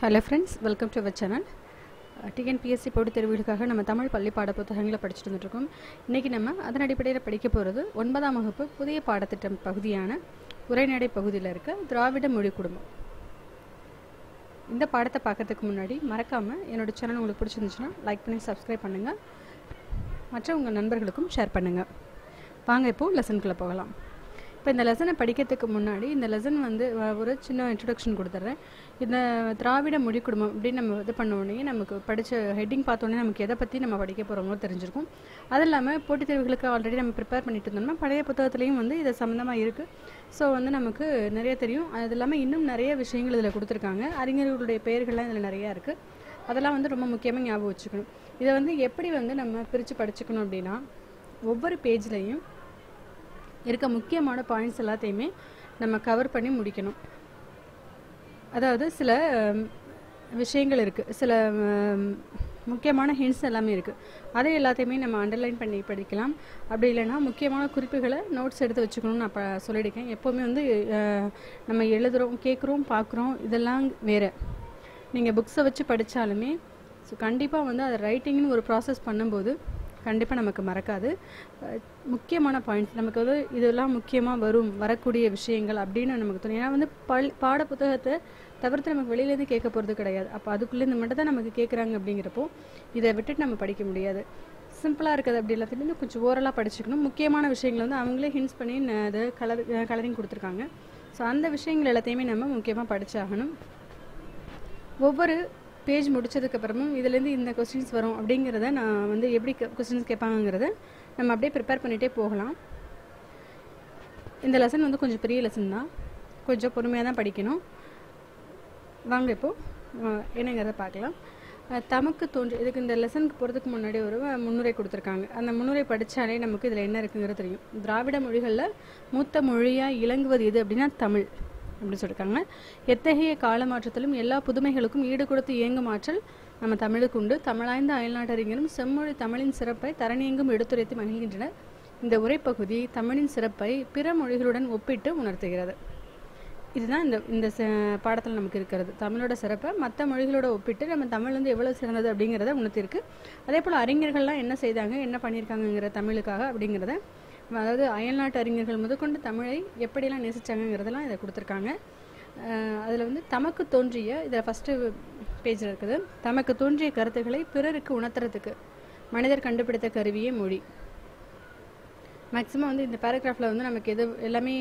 Hello friends welcome to our channel TNPSC போட்டித் தெரிவுகளுக்காக நம்ம தமிழ் பள்ளி பாட புத்தகங்களை படிச்சுட்டு வந்துட்டுருக்கோம். இன்றைக்கி நம்ம அதன் அடிப்படையில் படிக்க போகிறது ஒன்பதாம் வகுப்பு புதிய பாடத்திட்டம் பகுதியான உரைநடை பகுதியில் இருக்க திராவிட மொழி குடும்பம். இந்த பாடத்தை பார்க்கறதுக்கு முன்னாடி மறக்காமல் என்னோட சேனல் உங்களுக்கு பிடிச்சிருந்துச்சுன்னா லைக் பண்ணி சப்ஸ்கிரைப் பண்ணுங்கள் மற்ற உங்கள் நண்பர்களுக்கும் ஷேர் பண்ணுங்கள் வாங்க இப்போது லெசனுக்குள்ளே போகலாம். இப்போ இந்த லெசனை படிக்கிறதுக்கு முன்னாடி இந்த லெசன் வந்து ஒரு சின்ன இன்ட்ரடக்ஷன் கொடுத்துட்றேன் இந்த திராவிட மொழி குடும்பம் அப்படின்னு நம்ம இது பண்ணோடனே நமக்கு படித்த ஹெட்டிங் பார்த்தோன்னே நமக்கு எதை பற்றி நம்ம படிக்க போகிறோமோ தெரிஞ்சிருக்கும். அது இல்லாமல் போட்டித் தேர்வுகளுக்கு ஆல்ரெடி நம்ம ப்ரிப்பேர் பண்ணிட்டு இருந்தோம்னா பழைய புத்தகத்துலேயும் வந்து இது சம்மந்தமாக இருக்குது ஸோ வந்து நமக்கு நிறைய தெரியும். அது இல்லாமல் இன்னும் நிறைய விஷயங்கள் இதில் கொடுத்துருக்காங்க. அறிஞர்களுடைய பெயர்கள்லாம் இதில் நிறையா இருக்குது அதெல்லாம் வந்து ரொம்ப முக்கியமாக ஞாபகம் வச்சுக்கணும். இதை வந்து எப்படி வந்து நம்ம பிரித்து படிச்சுக்கணும் அப்படின்னா ஒவ்வொரு பேஜ்லேயும் இருக்க முக்கியமான பாயிண்ட்ஸ் எல்லாத்தையுமே நம்ம கவர் பண்ணி முடிக்கணும். அதாவது சில விஷயங்கள் இருக்குது சில முக்கியமான ஹிண்ட்ஸ் எல்லாமே இருக்குது அதை எல்லாத்தையுமே நம்ம அண்டர்லைன் பண்ணி படிக்கலாம். அப்படி இல்லைன்னா முக்கியமான குறிப்புகளை நோட்ஸ் எடுத்து வச்சுக்கணும்னு நான் இப்போ சொல்லியிருக்கேன். எப்போவுமே வந்து நம்ம எழுதுகிறோம் கேட்குறோம் பார்க்குறோம் இதெல்லாம் வேறு. நீங்கள் புக்ஸை வச்சு படித்தாலுமே ஸோ கண்டிப்பாக வந்து அதை ரைட்டிங்னு ஒரு ப்ராசஸ் பண்ணும்போது கண்டிப்பாக நமக்கு மறக்காது. முக்கியமான பாயிண்ட்ஸ் நமக்கு வந்து இதெல்லாம் முக்கியமாக வரும் வரக்கூடிய விஷயங்கள் அப்படின்னு நமக்கு தோணும். ஏன்னா வந்து பல் பாட புத்தகத்தை தவிர்த்து நமக்கு வெளியிலேருந்து கேட்க போகிறது கிடையாது. அப்போ அதுக்குள்ளேருந்து மட்டும் தான் நமக்கு கேட்குறாங்க அப்படிங்கிறப்போ இதை விட்டுட்டு நம்ம படிக்க முடியாது. சிம்பிளாக இருக்குது அப்படி எல்லாத்தையுமே கொஞ்சம் ஓரலாக படிச்சுக்கணும். முக்கியமான விஷயங்களை வந்து அவங்களே ஹிண்ட்ஸ் பண்ணி அதை கலர் கலரிங் கொடுத்துருக்காங்க. ஸோ அந்த விஷயங்கள் எல்லாத்தையுமே நம்ம முக்கியமாக படிச்சாகணும். ஒவ்வொரு பேஜ் முடிச்சதுக்கப்புறமும் இதுலேருந்து இந்த கொஸ்டின்ஸ் வரும் அப்படிங்கிறத நான் வந்து எப்படி கொஸ்டின்ஸ் கேட்பாங்கங்கிறத நம்ம அப்படியே ப்ரிப்பேர் பண்ணிகிட்டே போகலாம். இந்த லெசன் வந்து கொஞ்சம் பெரிய லெசன் தான். கொஞ்சம் பொறுமையாக தான் படிக்கணும். வாங்க இப்போது என்னங்கிறத பார்க்கலாம். தமக்கு தோன்று இதுக்கு இந்த லெசனுக்கு போகிறதுக்கு முன்னாடி ஒரு முன்னுரை கொடுத்துருக்காங்க. அந்த முன்னுரை படித்தாலே நமக்கு இதில் என்ன இருக்குங்கிறது தெரியும். திராவிட மொழிகளில் மூத்த மொழியாக இலங்குவது எது அப்படின்னா தமிழ். அப்படின்னு சொல்லியிருக்காங்க. எத்தகைய கால மாற்றத்திலும் எல்லா புதுமைகளுக்கும் ஈடு கொடுத்து இயங்கும் ஆற்றல் நம்ம தமிழுக்கு உண்டு. தமிழாய்ந்த அயல்நாட்டறிஞரும் செம்மொழி தமிழின் சிறப்பை தரணியெங்கும் எடுத்துரைத்து மகிழ்கின்றனர். இந்த உரைப்பகுதி தமிழின் சிறப்பை பிற மொழிகளுடன் ஒப்பிட்டு உணர்த்துகிறது. இதுதான் இந்த இந்த பாடத்தில் நமக்கு இருக்கிறது. தமிழோட சிறப்பை மற்ற மொழிகளோட ஒப்பிட்டு நம்ம தமிழ் வந்து எவ்வளோ சிறந்தது அப்படிங்கிறத உணர்த்திருக்கு அதே போல் அறிஞர்கள்லாம் என்ன செய்தாங்க என்ன பண்ணியிருக்காங்கங்கிற தமிழுக்காக அப்படிங்கிறத அதாவது அயல்நாட்டு அறிஞர்கள் முதற்கொண்டு தமிழை எப்படியெல்லாம் நேசிச்சாங்கங்கிறதெல்லாம் இதை கொடுத்துருக்காங்க. அதில் வந்து தமக்கு தோன்றிய இதில் ஃபஸ்ட்டு பேஜில் இருக்குது. தமக்கு தோன்றிய கருத்துக்களை பிறருக்கு உணர்த்துறதுக்கு மனிதர் கண்டுபிடித்த கருவியே மொழி. மேக்ஸிமம் வந்து இந்த பேராகிராஃபில் வந்து நமக்கு எது எல்லாமே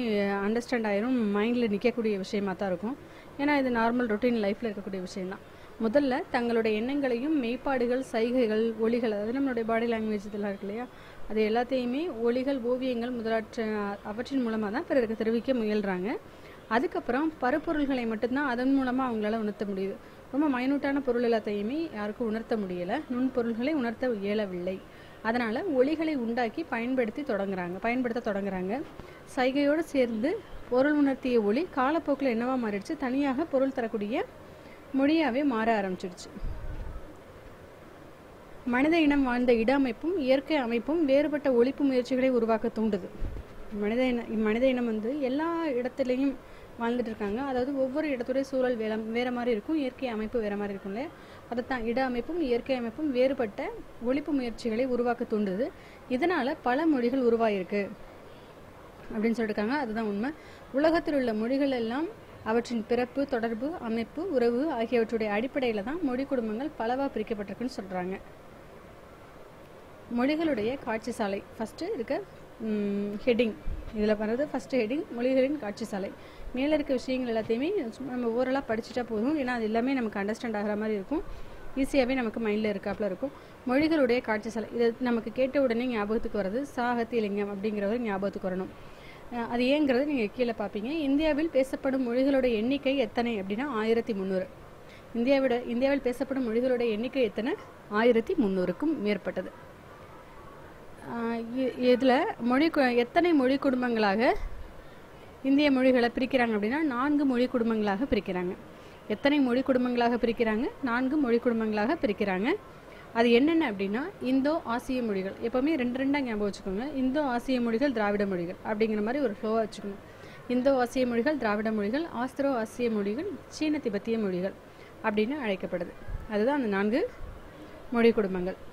அண்டர்ஸ்டாண்ட் ஆயிரும் மைண்டில் நிற்கக்கூடிய விஷயமா தான் இருக்கும். ஏன்னா இது நார்மல் ரொட்டீன் லைஃப்பில் இருக்கக்கூடிய விஷயம்தான் முதல்ல தங்களுடைய எண்ணங்களையும் மெய்ப்பாடுகள் சைகைகள் ஒளிகள் அதாவது நம்மளுடைய பாடி லாங்குவேஜ் இதெல்லாம் இருக்கு இல்லையா? அது எல்லாத்தையுமே ஒளிகள் ஓவியங்கள் முதலாற்ற அவற்றின் மூலமாக தான் பிறருக்கு தெரிவிக்க முயல்கிறாங்க அதுக்கப்புறம் பருப்பொருள்களை மட்டும்தான் அதன் மூலமாக அவங்களால உணர்த்த முடியுது. ரொம்ப மைனூட்டான பொருள் எல்லாத்தையுமே யாருக்கும் உணர்த்த முடியலை. நுண்பொருள்களை உணர்த்த இயலவில்லை. அதனால் ஒளிகளை உண்டாக்கி பயன்படுத்தி தொடங்குறாங்க பயன்படுத்த தொடங்குறாங்க. சைகையோடு சேர்ந்து பொருள் உணர்த்திய ஒளி காலப்போக்கில் என்னவா மாறிடுச்சு? தனியாக பொருள் தரக்கூடிய மொழியாகவே மாற ஆரம்பிச்சிடுச்சு. மனித இனம் வாழ்ந்த இட அமைப்பும் இயற்கை அமைப்பும் வேறுபட்ட ஒழிப்பு முயற்சிகளை உருவாக்க தூண்டுது. மனித இன மனித இனம் வந்து எல்லா இடத்துலையும் வாழ்ந்துட்டு இருக்காங்க. அதாவது ஒவ்வொரு இடத்துடைய சூழல் வேற வேறு மாதிரி இருக்கும். இயற்கை அமைப்பு வேறு மாதிரி இருக்கும் இல்லையா அதைத்தான் இட அமைப்பும் இயற்கை அமைப்பும் வேறுபட்ட ஒழிப்பு முயற்சிகளை உருவாக்க தூண்டுது. இதனால் பல மொழிகள் உருவாயிருக்கு. அப்படின்னு சொல்லியிருக்காங்க அதுதான் உண்மை. உலகத்தில் உள்ள மொழிகள் எல்லாம் அவற்றின் பிறப்பு தொடர்பு அமைப்பு உறவு ஆகியவற்றுடைய அடிப்படையில் தான் மொழி குடும்பங்கள் பலவாக பிரிக்கப்பட்டிருக்குன்னு சொல்கிறாங்க மொழிகளுடைய காட்சி சாலை ஃபஸ்ட்டு இருக்க ஹெட்டிங் இதில் பண்ணுறது ஃபஸ்ட்டு ஹெட்டிங் மொழிகளின் காட்சி சாலை மேலே இருக்க விஷயங்கள் எல்லாத்தையுமே நம்ம ஓரலாக படிச்சுட்டா போதும். ஏன்னா அது எல்லாமே நமக்கு அண்டர்ஸ்டாண்ட் ஆகிற மாதிரி இருக்கும். ஈஸியாகவே நமக்கு மைண்டில் இருக்காப்புல இருக்கும். மொழிகளுடைய காட்சி சாலை இது நமக்கு கேட்ட உடனே ஞாபகத்துக்கு வர்றது சாகத்தியலிங்கம் அப்படிங்கிறது ஞாபகத்துக்கு வரணும். அது ஏங்கிறது நீங்கள் கீழே பார்ப்பீங்க இந்தியாவில் பேசப்படும் மொழிகளோட எண்ணிக்கை எத்தனை அப்படின்னா ஆயிரத்தி முந்நூறு இந்தியாவிட இந்தியாவில் பேசப்படும் மொழிகளோட எண்ணிக்கை எத்தனை? ஆயிரத்தி முந்நூறுக்கும் மேற்பட்டது. இதில் மொழி கு- எத்தனை மொழி குடும்பங்களாக இந்திய மொழிகளை பிரிக்கிறாங்க அப்படின்னா நான்கு மொழி குடும்பங்களாக பிரிக்கிறாங்க. எத்தனை மொழி குடும்பங்களாக பிரிக்கிறாங்க? நான்கு மொழி குடும்பங்களாக பிரிக்கிறாங்க. அது என்னென்ன அப்படின்னா இந்தோ ஆசிய மொழிகள். எப்போவுமே ரெண்டு ரெண்டாக ஞாபகம் வச்சுக்கோங்க. இந்தோ ஆசிய மொழிகள் திராவிட மொழிகள் அப்படிங்கிற மாதிரி ஒரு ஃப்ளோவாக வச்சுக்கணும். இந்தோ ஆசிய மொழிகள் திராவிட மொழிகள் ஆஸ்திரோ ஆசிய மொழிகள் சீன திபெத்திய மொழிகள் அப்படின்னு அழைக்கப்படுது. அதுதான் அந்த நான்கு மொழி குடும்பங்கள்.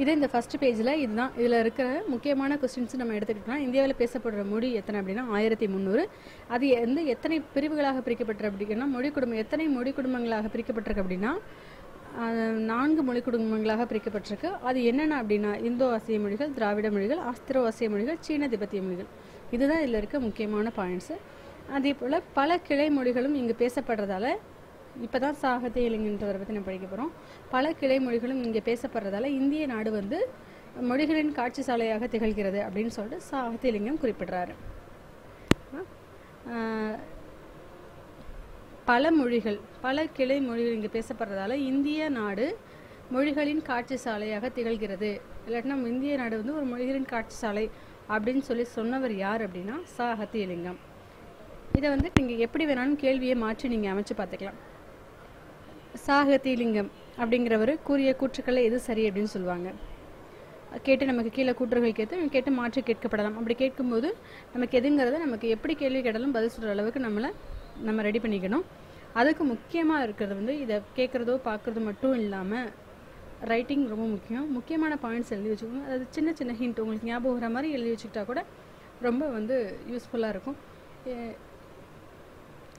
இது இந்த ஃபஸ்ட் பேஜில் இதுதான். இதில் இருக்கிற முக்கியமான கொஸ்டின்ஸ் நம்ம எடுத்துக்கிட்டோம்னா இந்தியாவில் பேசப்படுற மொழி எத்தனை அப்படின்னா ஆயிரத்தி முந்நூறு. அது வந்து எத்தனை பிரிவுகளாக பிரிக்கப்பட்டிருக்கு அப்படின்னா மொழி குடும்பம் எத்தனை மொழி குடும்பங்களாக பிரிக்கப்பட்டிருக்கு அப்படின்னா நான்கு மொழி குடும்பங்களாக பிரிக்கப்பட்டிருக்கு. அது என்னென்ன அப்படின்னா இந்தோ ஆசிய மொழிகள் திராவிட மொழிகள் ஆஸ்திரோ ஆசிய மொழிகள் சீன திபெத்திய மொழிகள். இதுதான் இதில் இருக்க முக்கியமான பாயிண்ட்ஸு அதே போல் பல கிளை மொழிகளும் இங்கு பேசப்படுறதால இப்போ தான் சாகத்திய இளைஞன்றவரை பற்றி நம்ம படிக்க போகிறோம் பல கிளை மொழிகளும் இங்கே பேசப்படுறதால இந்திய நாடு வந்து மொழிகளின் காட்சி சாலையாக திகழ்கிறது அப்படின்னு சொல்லிட்டு சாகத்தியலிங்கம் குறிப்பிடுறாரு. ஆஹ் பல மொழிகள் பல கிளை மொழிகள் இங்கே பேசப்படுறதால இந்திய நாடு மொழிகளின் காட்சி சாலையாக திகழ்கிறது. இல்லாட்டினா நம்ம இந்திய நாடு வந்து ஒரு மொழிகளின் காட்சி சாலை அப்படின்னு சொல்லி சொன்னவர் யார் அப்படின்னா சாகத்தியலிங்கம் இதை வந்து நீங்கள் எப்படி வேணாலும் கேள்வியை மாற்றி நீங்கள் அமைச்சு பார்த்துக்கலாம். சாகத்திலிங்கம் அப்படிங்கிறவர் கூறிய கூற்றுக்களை எது சரி அப்படின்னு சொல்லுவாங்க. கேட்டு நமக்கு கீழே கூற்றுகள் கேட்டு கேட்டு மாற்றி கேட்கப்படலாம். அப்படி கேட்கும்போது நமக்கு எதுங்கிறத நமக்கு எப்படி கேள்வி கேட்டாலும் பதில் சொல்கிற அளவுக்கு நம்மளை நம்ம ரெடி பண்ணிக்கணும். அதுக்கு முக்கியமாக இருக்கிறது வந்து இதை கேட்குறதோ பார்க்குறதோ மட்டும் இல்லாமல் ரைட்டிங் ரொம்ப முக்கியம். முக்கியமான பாயிண்ட்ஸ் எழுதி வச்சுக்கணும். அது சின்ன சின்ன ஹிண்ட் உங்களுக்கு ஞாபகம் வர மாதிரி எழுதி வச்சுக்கிட்டா கூட ரொம்ப வந்து யூஸ்ஃபுல்லாக இருக்கும்.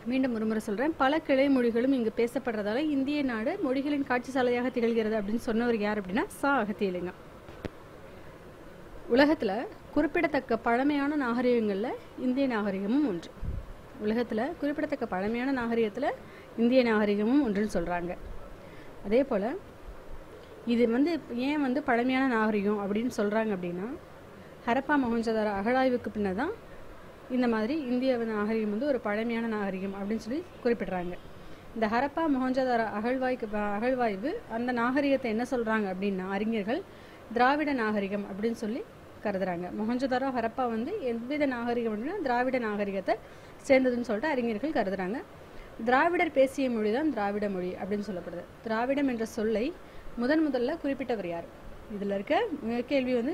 மீண்டும் ஒருமுறை சொல்கிறேன் பல கிளை மொழிகளும் இங்கு பேசப்படுறதால இந்திய நாடு மொழிகளின் காட்சி சாலையாக திகழ்கிறது அப்படின்னு சொன்னவர் யார் அப்படின்னா சா அகத்தியலிங்கம். உலகத்தில் குறிப்பிடத்தக்க பழமையான நாகரிகங்களில் இந்திய நாகரிகமும் ஒன்று. உலகத்தில் குறிப்பிடத்தக்க பழமையான நாகரிகத்தில் இந்திய நாகரிகமும் ஒன்றுன்னு சொல்கிறாங்க அதே போல் இது வந்து ஏன் வந்து பழமையான நாகரிகம் அப்படின்னு சொல்கிறாங்க அப்படின்னா ஹரப்பா மொஹஞ்சதாரோ அகழாய்வுக்கு பின்னர் தான் இந்த மாதிரி இந்திய நாகரிகம் வந்து ஒரு பழமையான நாகரிகம் அப்படின்னு சொல்லி குறிப்பிடுறாங்க. இந்த ஹரப்பா மொஹஞ்சதார அகழ்வாய்க்கு அகழ்வாய்வு அந்த நாகரிகத்தை என்ன சொல்கிறாங்க அப்படின்னா அறிஞர்கள் திராவிட நாகரிகம் அப்படின்னு சொல்லி கருதுறாங்க. மொஹஞ்சதாரோ ஹரப்பா வந்து எவ்வித நாகரிகம் அப்படின்னா திராவிட நாகரிகத்தை சேர்ந்ததுன்னு சொல்லிட்டு அறிஞர்கள் கருதுறாங்க. திராவிடர் பேசிய மொழி தான் திராவிட மொழி அப்படின்னு சொல்லப்படுது. திராவிடம் என்ற சொல்லை முதன் முதல்ல குறிப்பிட்டவர் யார்? இதில் இருக்க கேள்வி வந்து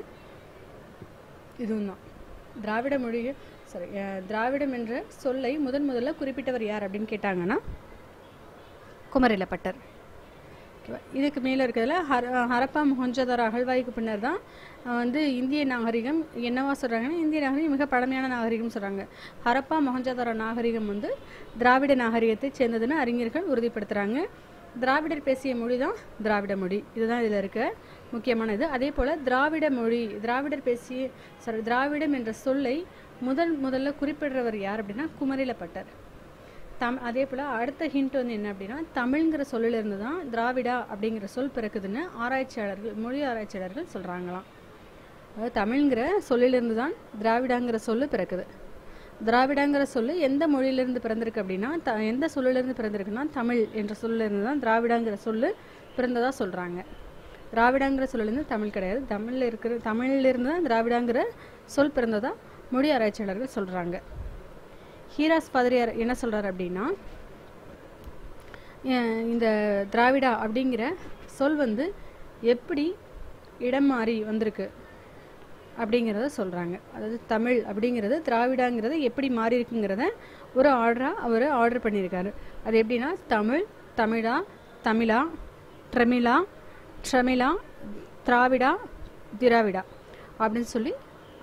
இதுவும் தான். திராவிட மொழி சாரி திராவிடம் என்ற சொல்லை முதன் முதல்ல குறிப்பிட்டவர் யார் அப்படின்னு கேட்டாங்கன்னா குமரிலப்பட்டர். ஓகேவா? இதுக்கு மேலே இருக்கிறதுல ஹர ஹரப்பா மொஹஞ்சதாரோ அகழ்வாய்க்கு பின்னர் தான் வந்து இந்திய நாகரிகம் என்னவா சொல்கிறாங்கன்னா இந்திய நாகரிகம் மிக பழமையான நாகரிகம் சொல்கிறாங்க ஹரப்பா மொஹஞ்சதாரோ நாகரிகம் வந்து திராவிட நாகரிகத்தை சேர்ந்ததுன்னு அறிஞர்கள் உறுதிப்படுத்துகிறாங்க திராவிடர் பேசிய மொழி தான் திராவிட மொழி. இதுதான் இதில் இருக்க முக்கியமானது. அதே போல் திராவிட மொழி திராவிடர் பேசிய சாரி திராவிடம் என்ற சொல்லை முதல் முதல்ல குறிப்பிடுறவர் யார் அப்படின்னா குமரிலப்பட்டர் தம் அதே போல் அடுத்த ஹிண்ட் வந்து என்ன அப்படின்னா தமிழ்ங்கிற சொல்லிலிருந்து தான் திராவிடா அப்படிங்கிற சொல் பிறக்குதுன்னு ஆராய்ச்சியாளர்கள் மொழி ஆராய்ச்சியாளர்கள் சொல்கிறாங்களாம் அதாவது தமிழ்ங்கிற சொல்லிலிருந்து தான் திராவிடாங்கிற சொல்லு பிறக்குது. திராவிடங்கிற சொல்லு எந்த மொழியிலிருந்து பிறந்திருக்கு அப்படின்னா த எந்த சொல்லிலிருந்து பிறந்திருக்குன்னா தமிழ் என்ற சொல்லிலிருந்து தான் திராவிடங்கிற சொல்லு பிறந்ததாக சொல்கிறாங்க திராவிடங்கிற சொல்லிலிருந்து தமிழ் கிடையாது. தமிழில் இருக்கிற தமிழிலிருந்து தான் திராவிடங்கிற சொல் பிறந்ததாக மொழி ஆராய்ச்சியாளர்கள் சொல்கிறாங்க ஹீராஸ் பாதிரியார் என்ன சொல்கிறார் அப்படின்னா இந்த திராவிடா அப்படிங்கிற சொல் வந்து எப்படி இடம் மாறி வந்திருக்கு அப்படிங்கிறத சொல்கிறாங்க அதாவது தமிழ் அப்படிங்கிறது திராவிடாங்கிறது எப்படி மாறி இருக்குங்கிறத ஒரு ஆர்டராக அவர் ஆர்டர் பண்ணியிருக்காரு. அது எப்படின்னா தமிழ் தமிழா தமிழா ட்ரமிழா ட்ரமிழா திராவிடா திராவிடா அப்படின்னு சொல்லி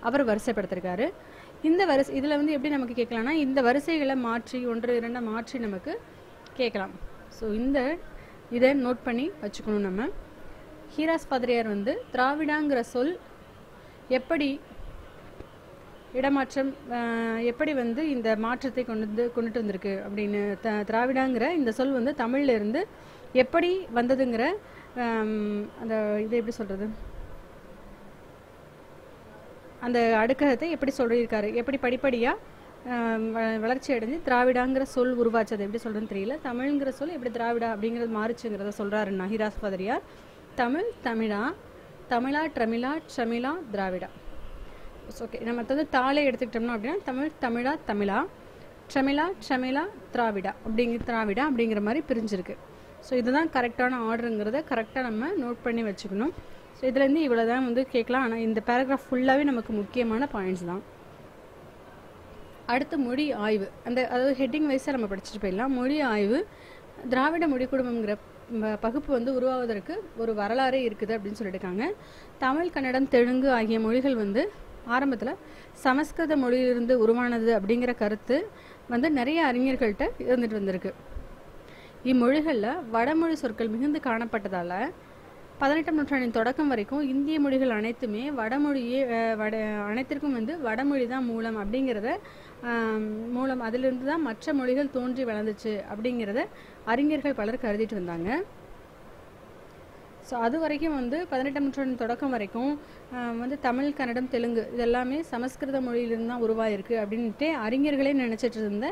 அவர் வரிசைப்படுத்திருக்காரு. இந்த வரிசை இதில் வந்து எப்படி நமக்கு கேட்கலாம்னா இந்த வரிசைகளை மாற்றி ஒன்று இரண்டை மாற்றி நமக்கு கேட்கலாம். ஸோ இந்த இதை நோட் பண்ணி வச்சுக்கணும் நம்ம. ஹீராஸ் பாதிரியார் வந்து திராவிடாங்கிற சொல் எப்படி இடமாற்றம் எப்படி வந்து இந்த மாற்றத்தை கொண்டு வந்து கொண்டுட்டு வந்திருக்கு அப்படின்னு த திராவிடாங்கிற இந்த சொல் வந்து தமிழ்ல இருந்து எப்படி வந்ததுங்கிற அந்த இது எப்படி சொல்கிறது அந்த அடுக்ககத்தை எப்படி சொல்லியிருக்காரு? எப்படி படிப்படியாக வளர்ச்சி அடைஞ்சு திராவிடாங்கிற சொல் உருவாச்சது எப்படி சொல்கிறதுன்னு தெரியல. தமிழ்ங்கிற சொல் எப்படி திராவிடா அப்படிங்கிறது மாறுச்சுங்கிறத சொல்கிறாரு ஹிராஸ் பதரியார் தமிழ் தமிழா தமிழா ட்ரமிழா ட்ரமிழா திராவிடா. ஓகே நம்ம வந்து தாளை எடுத்துக்கிட்டோம்னா அப்படின்னா தமிழ் தமிழா தமிழா ட்ரமிழா ட்ரமிழா திராவிடா. அப்படிங்கிற திராவிடா அப்படிங்கிற மாதிரி பிரிஞ்சிருக்கு. ஸோ இதுதான் கரெக்டான ஆர்டருங்கிறத கரெக்டாக நம்ம நோட் பண்ணி வச்சுக்கணும். ஸோ இதுலேருந்து இவ்வளோ தான் வந்து கேட்கலாம். ஆனால் இந்த பேராகிராஃப் ஃபுல்லாகவே நமக்கு முக்கியமான பாயிண்ட்ஸ் தான். அடுத்து மொழி ஆய்வு. அந்த அதாவது ஹெட்டிங் வைஸாக நம்ம படிச்சுட்டு போயிடலாம். மொழி ஆய்வு திராவிட மொழி குடும்பங்கிற பகுப்பு வந்து உருவாவதற்கு ஒரு வரலாறே இருக்குது அப்படின்னு சொல்லியிருக்காங்க. தமிழ் கன்னடம் தெலுங்கு ஆகிய மொழிகள் வந்து ஆரம்பத்தில் சமஸ்கிருத மொழியிலிருந்து உருவானது அப்படிங்கிற கருத்து வந்து நிறைய அறிஞர்கள்ட்ட இருந்துட்டு வந்திருக்கு. இம்மொழிகளில் வடமொழி சொற்கள் மிகுந்து காணப்பட்டதால் பதினெட்டாம் நூற்றாண்டின் தொடக்கம் வரைக்கும் இந்திய மொழிகள் அனைத்துமே வடமொழியே வட அனைத்திற்கும் வந்து வடமொழி தான் மூலம் அப்படிங்கிறத மூலம் அதிலிருந்து தான் மற்ற மொழிகள் தோன்றி வளர்ந்துச்சு அப்படிங்கிறத அறிஞர்கள் பலர் கருதிட்டு வந்தாங்க. ஸோ அது வரைக்கும் வந்து பதினெட்டாம் நூற்றாண்டின் தொடக்கம் வரைக்கும் வந்து தமிழ் கன்னடம் தெலுங்கு இதெல்லாமே சமஸ்கிருத மொழியிலிருந்து தான் உருவாயிருக்கு அப்படின்ட்டு அறிஞர்களே நினச்சிட்டு இருந்த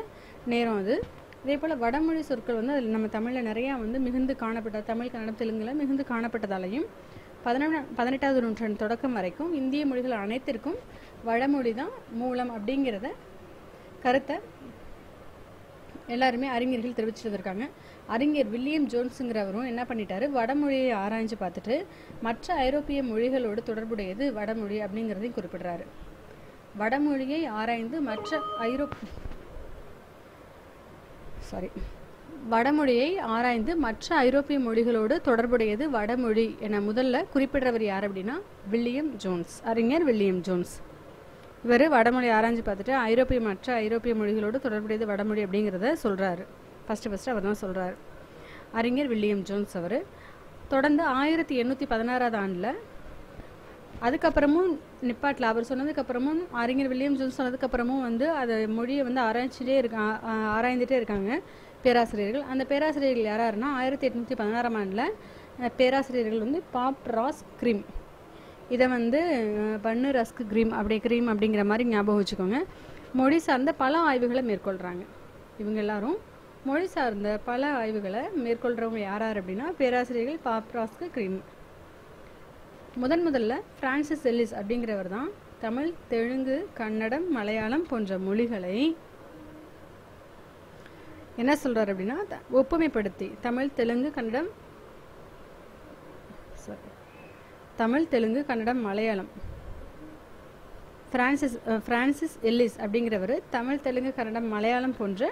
நேரம் அது. இதே போல் வடமொழி சொற்கள் வந்து அதில் நம்ம தமிழில் நிறையா வந்து மிகுந்து காணப்பட்ட தமிழ் கன்னடம் தெலுங்குல மிகுந்து காணப்பட்டதாலையும் பதினொன்றாம் பதினெட்டாவது நூற்றாண்டு தொடக்கம் வரைக்கும் இந்திய மொழிகள் அனைத்திற்கும் வடமொழி தான் மூலம் அப்படிங்கிறத கருத்தை எல்லாருமே அறிஞர்கள் தெரிவிச்சுட்டு அறிஞர் வில்லியம் ஜோன்ஸுங்கிறவரும் என்ன பண்ணிட்டாரு? வடமொழியை ஆராய்ஞ்சு பார்த்துட்டு மற்ற ஐரோப்பிய மொழிகளோடு தொடர்புடையது வடமொழி அப்படிங்கிறதையும் குறிப்பிடுறாரு. வடமொழியை ஆராய்ந்து மற்ற ஐரோப் சாரி வடமொழியை ஆராய்ந்து மற்ற ஐரோப்பிய மொழிகளோடு தொடர்புடையது வடமொழி என முதல்ல குறிப்பிடுறவர் யார் அப்படின்னா வில்லியம் ஜோன்ஸ். அறிஞர் வில்லியம் ஜோன்ஸ். இவர் வடமொழி ஆராய்ஞ்சு பார்த்துட்டு ஐரோப்பிய மற்ற ஐரோப்பிய மொழிகளோடு தொடர்புடையது வடமொழி அப்படிங்கிறத சொல்கிறாரு ஃபஸ்ட்டு ஃபஸ்ட்டு அவர் தான் சொல்கிறாரு அறிஞர் வில்லியம் ஜோன்ஸ் அவர். தொடர்ந்து ஆயிரத்தி எண்ணூற்றி பதினாறாவது ஆண்டில் அதுக்கப்புறமும் நிப்பாட்டில். அவர் சொன்னதுக்கப்புறமும் அறிஞர் வில்லியம் ஜோன்ஸ் சொன்னதுக்கப்புறமும் வந்து அதை மொழியை வந்து ஆராய்ச்சிட்டே இருக்கா ஆராய்ந்துட்டே இருக்காங்க பேராசிரியர்கள். அந்த பேராசிரியர்கள் யாராருன்னா ஆயிரத்தி எட்நூற்றி பதினாறாம் ஆண்டில் பேராசிரியர்கள் வந்து பாப் ராஸ் கிரீம். இதை வந்து பன்னு ரஸ்க் கிரீம் அப்படி கிரீம் அப்படிங்கிற மாதிரி ஞாபகம் வச்சுக்கோங்க. மொழி சார்ந்த பல ஆய்வுகளை மேற்கொள்கிறாங்க இவங்க எல்லாரும் மொழி சார்ந்த பல ஆய்வுகளை மேற்கொள்கிறவங்க யார் யார் அப்படின்னா பேராசிரியர்கள் பாப்ராஸ்க்கு கிரீம். முதன் முதல்ல ஃப்ரான்சிஸ் எல்லிஸ் அப்படிங்கிறவர் தான் தமிழ் தெலுங்கு கன்னடம் மலையாளம் போன்ற மொழிகளை என்ன சொல்கிறார் அப்படின்னா த- ஒப்புமைப்படுத்தி. Tamil Telugu Kannada Tamil Telugu Kannada Malayalam. Francis Francis Francis Ellis அப்படிங்கிறவர் தமிழ் தெலுங்கு கன்னடம் மலையாளம் போன்ற